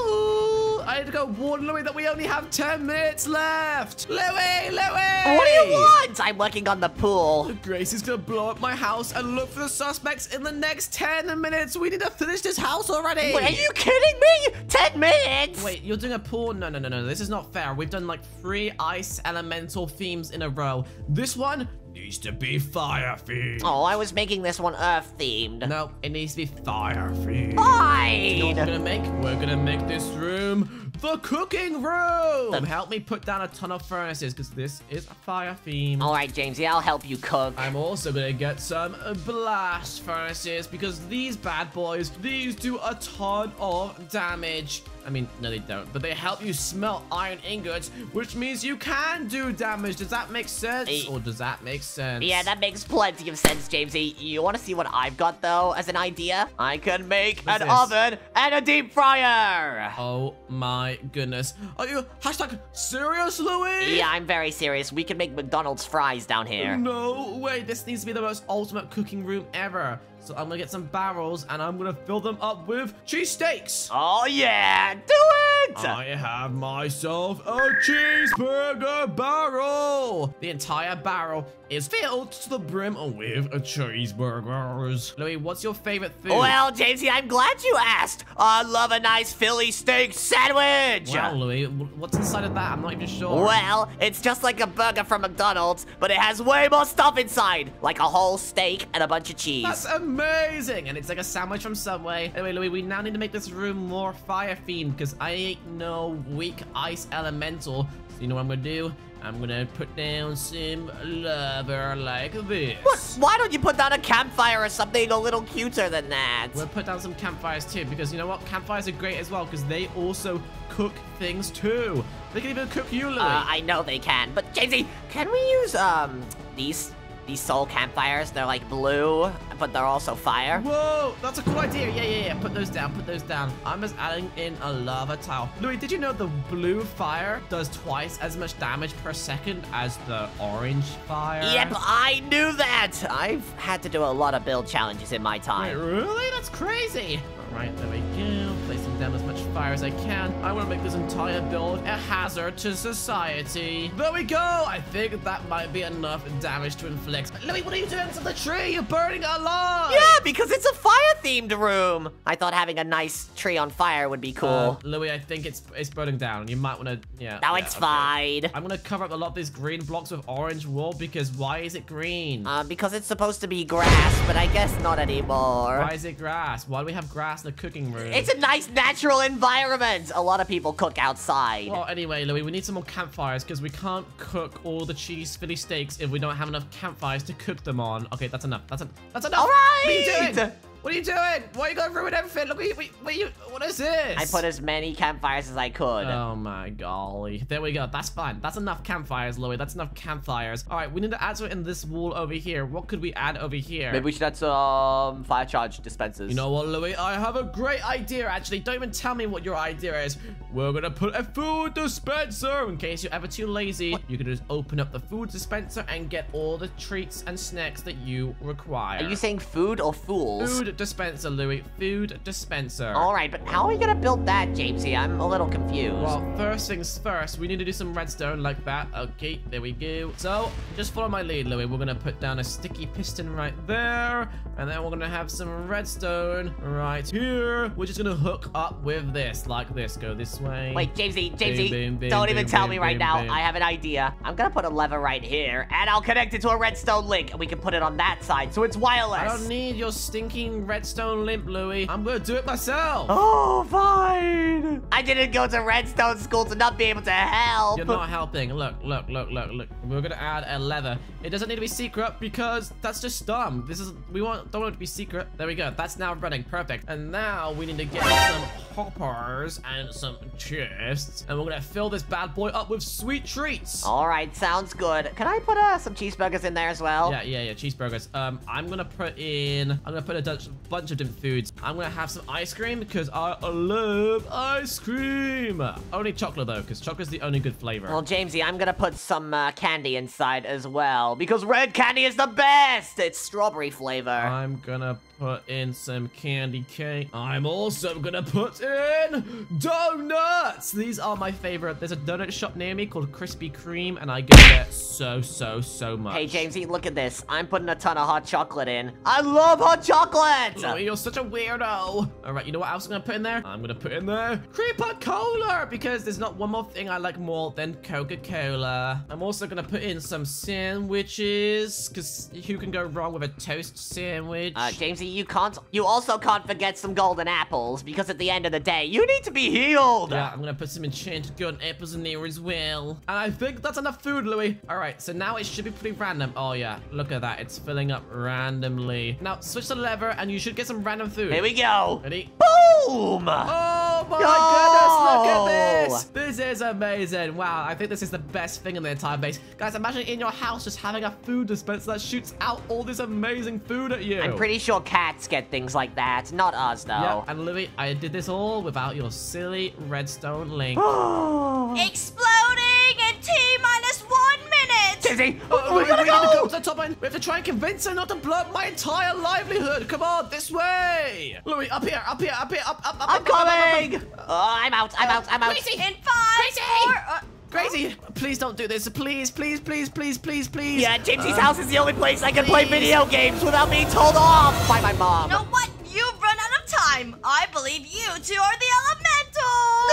Ooh, I had to go warn Louie that we only have 10 minutes left. Louie, Louie. What do you want? I'm working on the pool. Grace is gonna blow up my house and look for the suspects in the next 10 minutes. We need to finish this house already. Wait, are you kidding me? Ten minutes? Wait, you're doing a pool? No, no, no, no. This is not fair. We've done like three ice elemental themes in a row. This one needs to be fire themed. Oh, I was making this one Earth themed. No, it needs to be fire themed. Fine. You know what we're gonna make? We're gonna make this room the cooking room. The- Help me put down a ton of furnaces because this is a fire theme. All right, Jamesy, I'll help you cook. I'm also gonna get some blast furnaces because these bad boys, these do a ton of damage. I mean, no, they don't, but they help you smelt iron ingots, which means you can do damage. Does that make sense? Eh. Or does that make sense? Yeah, that makes plenty of sense, Jamesy. You want to see what I've got, though, as an idea? I can make What's an this? oven and a deep fryer. Oh my goodness. Are you hashtag serious, Louie? Yeah, I'm very serious. We can make McDonald's fries down here. No way, this needs to be the most ultimate cooking room ever. So I'm gonna get some barrels and I'm gonna fill them up with cheesesteaks. Oh, yeah. Do it. I have myself a cheeseburger barrel. The entire barrel is filled to the brim with cheeseburgers. Louie, what's your favorite food? Well, Jamesy, I'm glad you asked. I love a nice Philly steak sandwich. Wow, Louie, what's inside of that? I'm not even sure. Well, it's just like a burger from McDonald's, but it has way more stuff inside, like a whole steak and a bunch of cheese. That's amazing! And it's like a sandwich from Subway. Anyway, Louie, we now need to make this room more fire themed because I ain't no weak ice elemental. So you know what I'm gonna do? I'm gonna put down some lava like this. What? Why don't you put down a campfire or something a little cuter than that? We'll put down some campfires too because you know what? Campfires are great as well because they also cook things too. They can even cook you, Louie. Uh, I know they can, but Jamesy, can we use um these these soul campfires? They're like blue, but they're also fire. Whoa, that's a cool idea. Yeah, yeah, yeah. Put those down. Put those down. I'm just adding in a lava tile. Louie, did you know the blue fire does twice as much damage per second as the orange fire? Yep, I knew that. I've had to do a lot of build challenges in my Wait, time. really? That's crazy. Right, there we go. Placing down as much fire as I can. I want to make this entire build a hazard to society. There we go. I think that might be enough damage to inflict. Louie, what are you doing to the tree? You're burning it alive. Yeah, because it's a fire-themed room. I thought having a nice tree on fire would be cool. Uh, Louie, I think it's it's burning down. You might want to, yeah. now yeah, it's okay. fine. I'm gonna cover up a lot of these green blocks with orange wool because why is it green? Uh, because it's supposed to be grass, but I guess not anymore. why is it grass? Why do we have grass the cooking room. It's a nice natural environment. A lot of people cook outside. Well, anyway, Louie, we need some more campfires because we can't cook all the cheese Philly steaks if we don't have enough campfires to cook them on. Okay, that's enough. That's, en that's enough. All right. What are you doing? What are you doing? Why are you going to ruin everything? Look, what, what, you, what is this? I put as many campfires as I could. Oh my golly. There we go. That's fine. That's enough campfires, Louie. That's enough campfires. All right, we need to add something in this wall over here. What could we add over here? Maybe we should add some fire charge dispensers. You know what, Louie? I have a great idea, actually. Don't even tell me what your idea is. We're gonna put a food dispenser. In case you're ever too lazy, you can just open up the food dispenser and get all the treats and snacks that you require. Are you saying food or fools? Food dispenser, Louie. Food dispenser. All right, but how are we gonna build that, Jamesy? I'm a little confused. Well, first things first, we need to do some redstone like that. Okay, there we go. So, just follow my lead, Louie. We're gonna put down a sticky piston right there. And then we're gonna have some redstone right here. We're just gonna hook up with this, like this. Go this way. Wait, Jamesy, Jamesy, boom, boom, don't even boom, tell boom, me right now. I have an idea. I'm gonna put a lever right here, and I'll connect it to a redstone link, and we can put it on that side, so it's wireless. I don't need your stinking redstone link, Louie. I'm gonna do it myself. Oh, fine. I didn't go to redstone school to not be able to help. You're not helping. Look, look, look, look, look. We're gonna add a leather. It doesn't need to be secret because that's just dumb. This is we want don't want it to be secret. There we go. That's now running perfect. And now we need to get some hoppers and some chests, and we're gonna fill this bad boy up with sweet treats. All right, sounds good. Can I put uh, some cheeseburgers in there as well? Yeah, yeah, yeah, cheeseburgers. Um, I'm gonna put in, I'm gonna put a dun- bunch of different foods. I'm gonna have some ice cream because I love ice cream. Only chocolate though, because chocolate's the only good flavor. Well, Jamesy, I'm gonna put some uh, candy inside as well because red candy is the best. It's strawberry flavor. I'm gonna put in some candy cane. I'm also gonna put in donuts. These are my favorite. There's a donut shop near me called Krispy Kreme, and I go there so, so, so much. Hey, Jamesy, look at this. I'm putting a ton of hot chocolate in. I love hot chocolate. Louie, you're such a weirdo. All right, you know what else I'm gonna put in there? I'm gonna put in there Creeper Cola because there's not one more thing I like more than Coca-Cola. I'm also gonna put in some sandwiches because who can go wrong with a toast sandwich? Uh, Jamesy, you can't. You also can't forget some golden apples because at the end of the day, you need to be healed. Yeah, I'm gonna put some enchanted golden apples in there as well. And I think that's enough food, Louie. All right, so now it should be pretty random. Oh, yeah, look at that. It's filling up randomly. Now, switch the lever, and you should get some random food. Here we go. Ready? Boom! Oh my Yo! goodness, look at this! This is amazing. Wow, I think this is the best thing in the entire base. Guys, imagine in your house just having a food dispenser that shoots out all this amazing food at you. I'm pretty sure cats get things like that. Not us, though. Yeah, though. and Louie, I did this all without your silly redstone link. (gasps) Exploding in T minus one minute. Jamesy, Oh, we gotta we gotta go. go to the top end. We have to try and convince her not to blow up my entire livelihood. Come on, this way. Louie, up here, up here, up here, up, up, up. I'm up, up, up, up, up. coming. Oh, I'm out. I'm out. I'm out. Crazy. In five, four, uh, Gracie! Please don't do this. Please, please, please, please, please, please. Yeah, Jamesy's Uh, house is the only place I can play video games without being told off by my mom. you know what? You've run out of time. I believe you two are the elementals.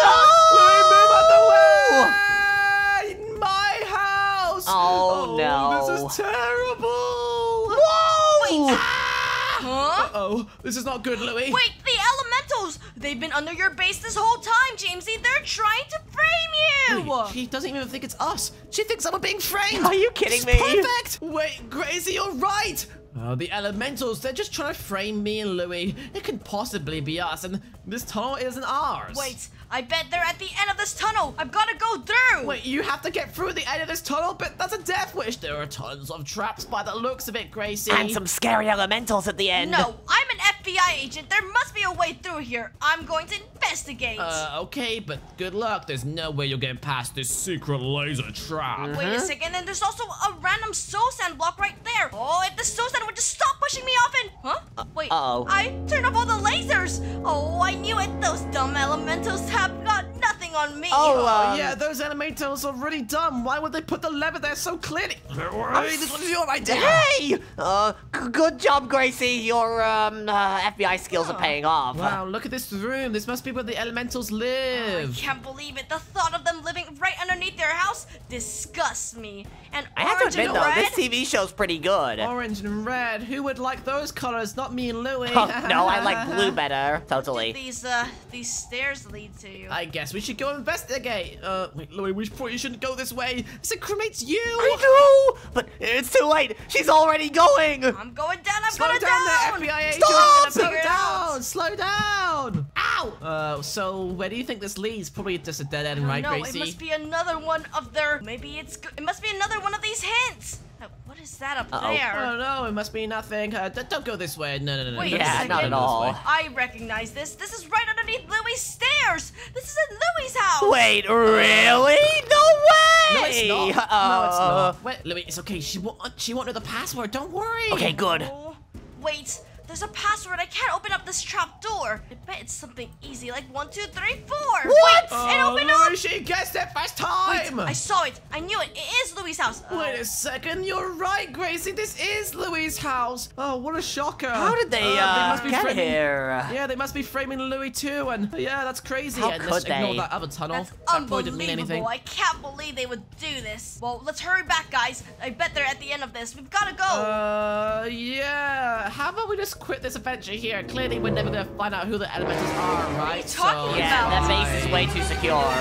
Louie, move out the way! My house! Oh, no. This is terrible! Whoa! Huh? Uh-oh, this is not good, Louie. Wait, the elementals! They've been under your base this whole time, Jamesy. They're trying to frame you. Louie, She doesn't even think it's us. She thinks I'm being framed. Are you kidding It's me? Perfect. Wait, Gracie, you're right. Oh, the elementals, they're just trying to frame me and Louie. It could possibly be us, and this tunnel isn't ours. Wait, I bet they're at the end of this tunnel. I've got to go through. Wait, you have to get through the end of this tunnel, but that's a death wish. There are tons of traps by the looks of it, Gracie. And some scary elementals at the end. No, I'm an FBI agent. There must be a way through here. I'm going to investigate. Uh, okay, but good luck. There's no way you're getting past this secret laser trap. Wait a second, and there's also a random soul sand block right there. Oh, if the soul sand would just stop pushing me off and... Huh? Wait, uh-oh. I turned off all the lasers. Oh, I knew it. Those dumb elementals have got nothing on me. Oh, Oh, um, yeah, those elementals are really dumb. Why would they put the lever there so clearly? Don't worry, this one's your idea. Hey! Uh, g- good job, Gracie. Your um uh, FBI skills are paying off. Wow, look at this room. This must be where the elementals live. I can't believe it. The thought of them living right underneath their house disgusts me. And I have to orange admit though, red. this TV show's pretty good. Orange and red. Who would like those colors? Not me and Louie. Oh, no, I like (laughs) blue better. Did Totally. these uh these stairs lead to? I guess we should go investigate. Uh, wait, Louie, we probably shouldn't go this way. This incriminates you. I do, but it's too late. She's already going. I'm going down. I'm Slow going down, down. there, FBI agent. Stop! Slow Figure down. Slow down. Ow. Uh, so where do you think this leads? Probably just a dead end, Oh, right, no, Gracie? it must be another one of their. Maybe it's. It must be another one of these hints. Uh, what is that up Uh-oh. there? Oh no, it must be nothing. Uh, don't go this way. No, no, no, no. Wait don't a go Yeah, this not at Don't go this all. I recognize this. This is right underneath Louie's stairs. This is in Louie's house. Wait, really? No way! No, it's not. no, it's Uh, not. Wait, Louie, it's okay. She won't. She won't know the password. Don't worry. Okay, good. Oh, wait. There's a password. I can't open up this trap door. I bet it's something easy, like one, two, three, four. What? Wait, Oh, it opened Louie, up. she guessed it first Wait, time. I saw it. I knew it. It is Louie's house. Uh, Wait a second, you're right, Gracie. This is Louie's house. Oh, what a shocker. How did they, Uh, uh, must be get framing- here? Yeah, they must be framing Louie too, and yeah, that's crazy. How and let's could ignore that other tunnel. That's that probably mean anything. unbelievable. I can't believe they would do this. Well, let's hurry back, guys. I bet they're at the end of this. We've got to go. Uh, yeah. How about we just quit this adventure here? Clearly, we're never gonna find out who the elementals are, right? What talking so, Yeah, about? that base is way too secure.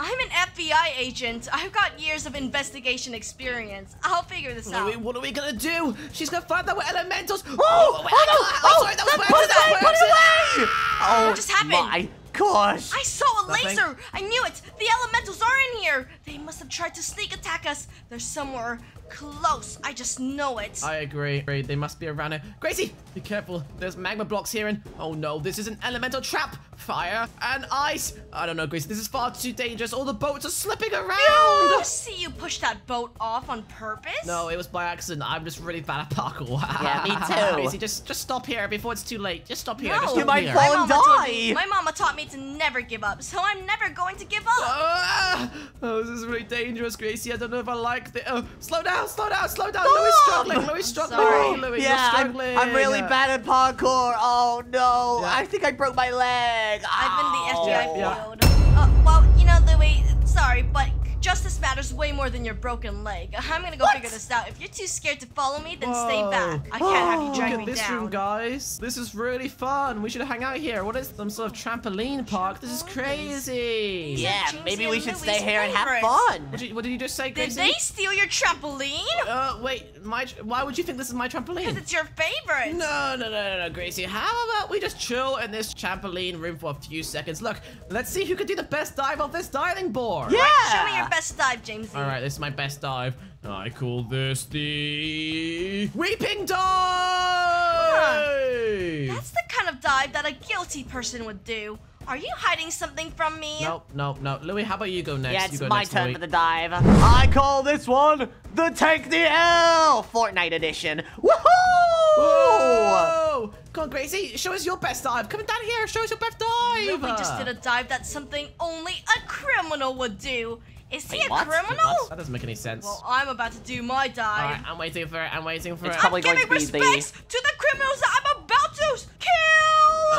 I'm an FBI agent. I've got years of investigation experience. I'll figure this out. Louie, what are we gonna do? She's gonna find out we're elementals. Oh, oh, oh wait, oh, I- no! I- Oh, sorry, that was oh, that- by put it accident, away! by Put it accident. away! Oh, just happened? my gosh! I saw a Nothing? laser! I knew it! The elementals are in here! They must have tried to sneak attack us. They're somewhere close. I just know it. I agree. agree. They must be around here. Gracie, be careful. There's magma blocks here, and oh no, this is an elemental trap. Fire and ice. I don't know, Gracie. This is far too dangerous. All the boats are slipping I around. see you push that boat off on purpose? No, it was by accident. I'm just really bad at parkour. Yeah, me (laughs) too. Gracie, just just stop here before it's too late. Just stop here. No. Just You might here. fall my and mama me- die. my mama taught me to never give up, so I'm never going to give up. Ah! oh, this is really dangerous, Gracie. I don't know if I like the. Oh, slow down, slow down, slow down. Stop! Louie struggling. Louie (laughs) struggling. sorry. Louie, yeah, you're I'm, struggling. I'm really bad at parkour. Oh no, Yeah. I think I broke my leg. I've been the Ow. FBI Yeah, yeah. field. Uh, well, you know, Louie, sorry, but justice matters way more than your broken leg. I'm gonna go What? figure this out. If you're too scared to follow me, then Whoa. stay back. I can't have you Look drag Look me at this down. room, guys. This is really fun. We should hang out here. What is some sort of trampoline park? This is crazy. These Yeah, maybe we should stay here and have fun. What did, you, what did you just say, Gracie? Did Gracie? they steal your trampoline? Uh, wait. My. Why would you think this is my trampoline? Because trampoline? it's your favorite. No, no, no, no, no, Gracie. How about we just chill in this trampoline room for a few seconds? Look, let's see who can do the best dive off this diving board. Yeah. Show me your best dive, Jamesy. All right, this is my best dive. I call this the Weeping Dive. That's the kind of dive that a guilty person would do. Are you hiding something from me? Nope, nope, nope. Louie, how about you go next? Yeah, you it's go my next, turn Louie. for the dive. I call this one the Take the L Fortnite edition. Woohoo! Whoa! Come on, Gracie, show us your best dive. Come down here, show us your best dive. Louie just did a dive that's something only a criminal would do. Is he Wait, a what? criminal? What? That doesn't make any sense. Well, I'm about to do my All dive. right, I'm waiting for it. I'm waiting for It's it. probably I'm going giving to be the- to the criminals that I'm about to kill.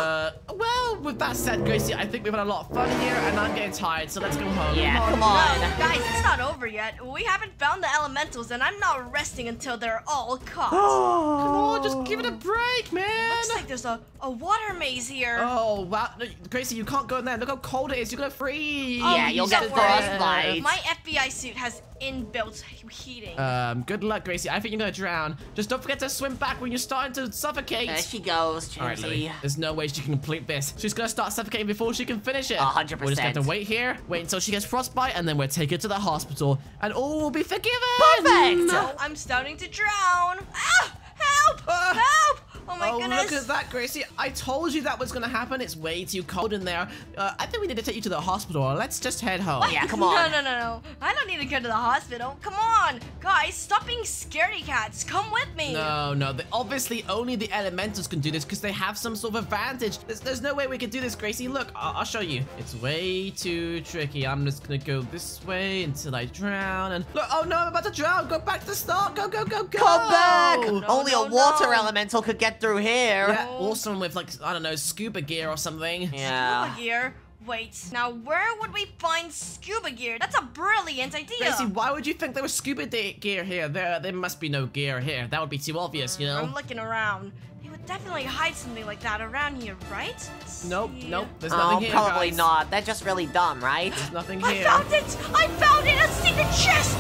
Uh, well, with that said, Gracie, I think we've had a lot of fun here, and I'm getting tired, so let's go home. Yeah, come on. no, on. guys, it's not over yet. We haven't found the elementals, and I'm not resting until they're all caught. (gasps) Come on, just give it a break, man. Looks like there's a, a water maze here. Oh, wow. Gracie, you can't go in there. Look how cold it is. You're gonna freeze. Oh, yeah, you'll get worry. Frostbite. My FBI suit has inbuilt heating. Um, good luck, Gracie. I think you're gonna drown. Just don't forget to swim back when you're starting to suffocate. There she goes, All right, Louie. There's no way she can complete this. She's gonna start suffocating before she can finish it. A hundred We're just gonna have to wait here, wait until she gets frostbite, and then we'll take her to the hospital, and all will be forgiven. Perfect. I'm starting to drown. Ah, help! Ah. help! Oh my oh, goodness. look at that, Gracie. I told you that was going to happen. It's way too cold in there. Uh, I think we need to take you to the hospital. Let's just head home. Yeah, (laughs) come on. No, no, no, no. I don't need to go to the hospital. Come on. Guys, stop being scaredy cats. Come with me. No, no. The, obviously, only the elementals can do this because they have some sort of advantage. There's, there's no way we can do this, Gracie. Look, I'll, I'll show you. It's way too tricky. I'm just going to go this way until I drown. And look, oh no, I'm about to drown. Go back to the start. Go, go, go, go. Come back! No, Only no, a water no. elemental could get through here. Yeah, or someone with, like, I don't know, scuba gear or something. Yeah. Scuba gear. Wait, now where would we find scuba gear? That's a brilliant idea. Gracie, why would you think there was scuba de- gear here? There, there must be no gear here. That would be too obvious, you know? Mm, I'm looking around. They would definitely hide something like that around here, right? Let's Nope, see. nope. There's Oh, nothing here, probably guys. not. They're just really dumb, right? There's nothing I found it! I found it! A secret chest!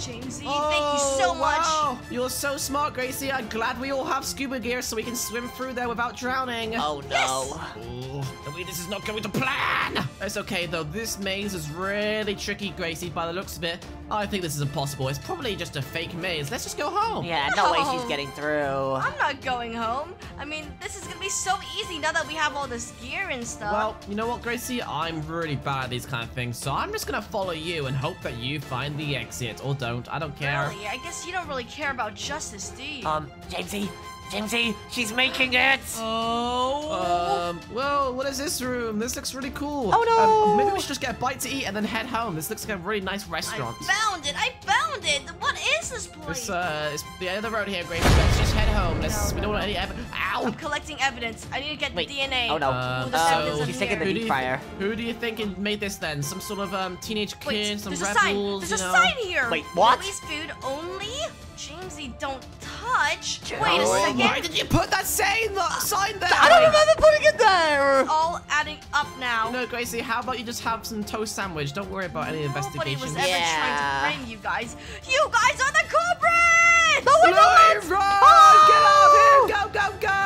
Oh, Jamesy, thank you so Oh, much. wow. You're so smart, Gracie. I'm glad we all have scuba gear so we can swim through there without drowning. Oh no. Ooh, the way this is not going to plan. It's okay though. This maze is really tricky, Gracie. By the looks of it, I think this is impossible. It's probably just a fake maze. Let's just go home. Yeah, no way she's (laughs) getting through. I'm not going home. I mean, this is gonna be so easy now that we have all this gear and stuff. Well, you know what, Gracie? I'm really bad at these kind of things, so I'm just gonna follow you and hope that you find the exit, or don't. I don't care. really, I guess you don't really care about justice, do you? Um, Jamesy, Jamesy, she's making it. oh. Um, well, what is this room? This looks really cool. Oh, no. Um, maybe we should just get a bite to eat and then head home. This looks like a really nice restaurant. I found it! I found it! What is this place? It's, uh, it's the end of the road here, Gracie. Let's just head home. Let's, No, we don't no, want any evidence. Ow! I'm collecting evidence. I need to get Wait. the DNA. Oh no. Um, there's oh, evidence she's taking the here. Who do deep you fryer. Who do you think made this then? Some sort of um teenage kid, Wait, some there's a sign. There's a know? sign here. Wait, what? Lily's food only. Jamesy, don't touch. Wait a Oh, second. Why did you put that sign, sign there? I don't remember putting it there. All adding up now. No, Gracie, how about you just have some toast sandwich? Don't worry about any Nobody investigation. was ever Yeah. trying to frame you guys. You guys are the culprits! No, we're not. Louie, run! Get out of here! Oh! Go, go, go!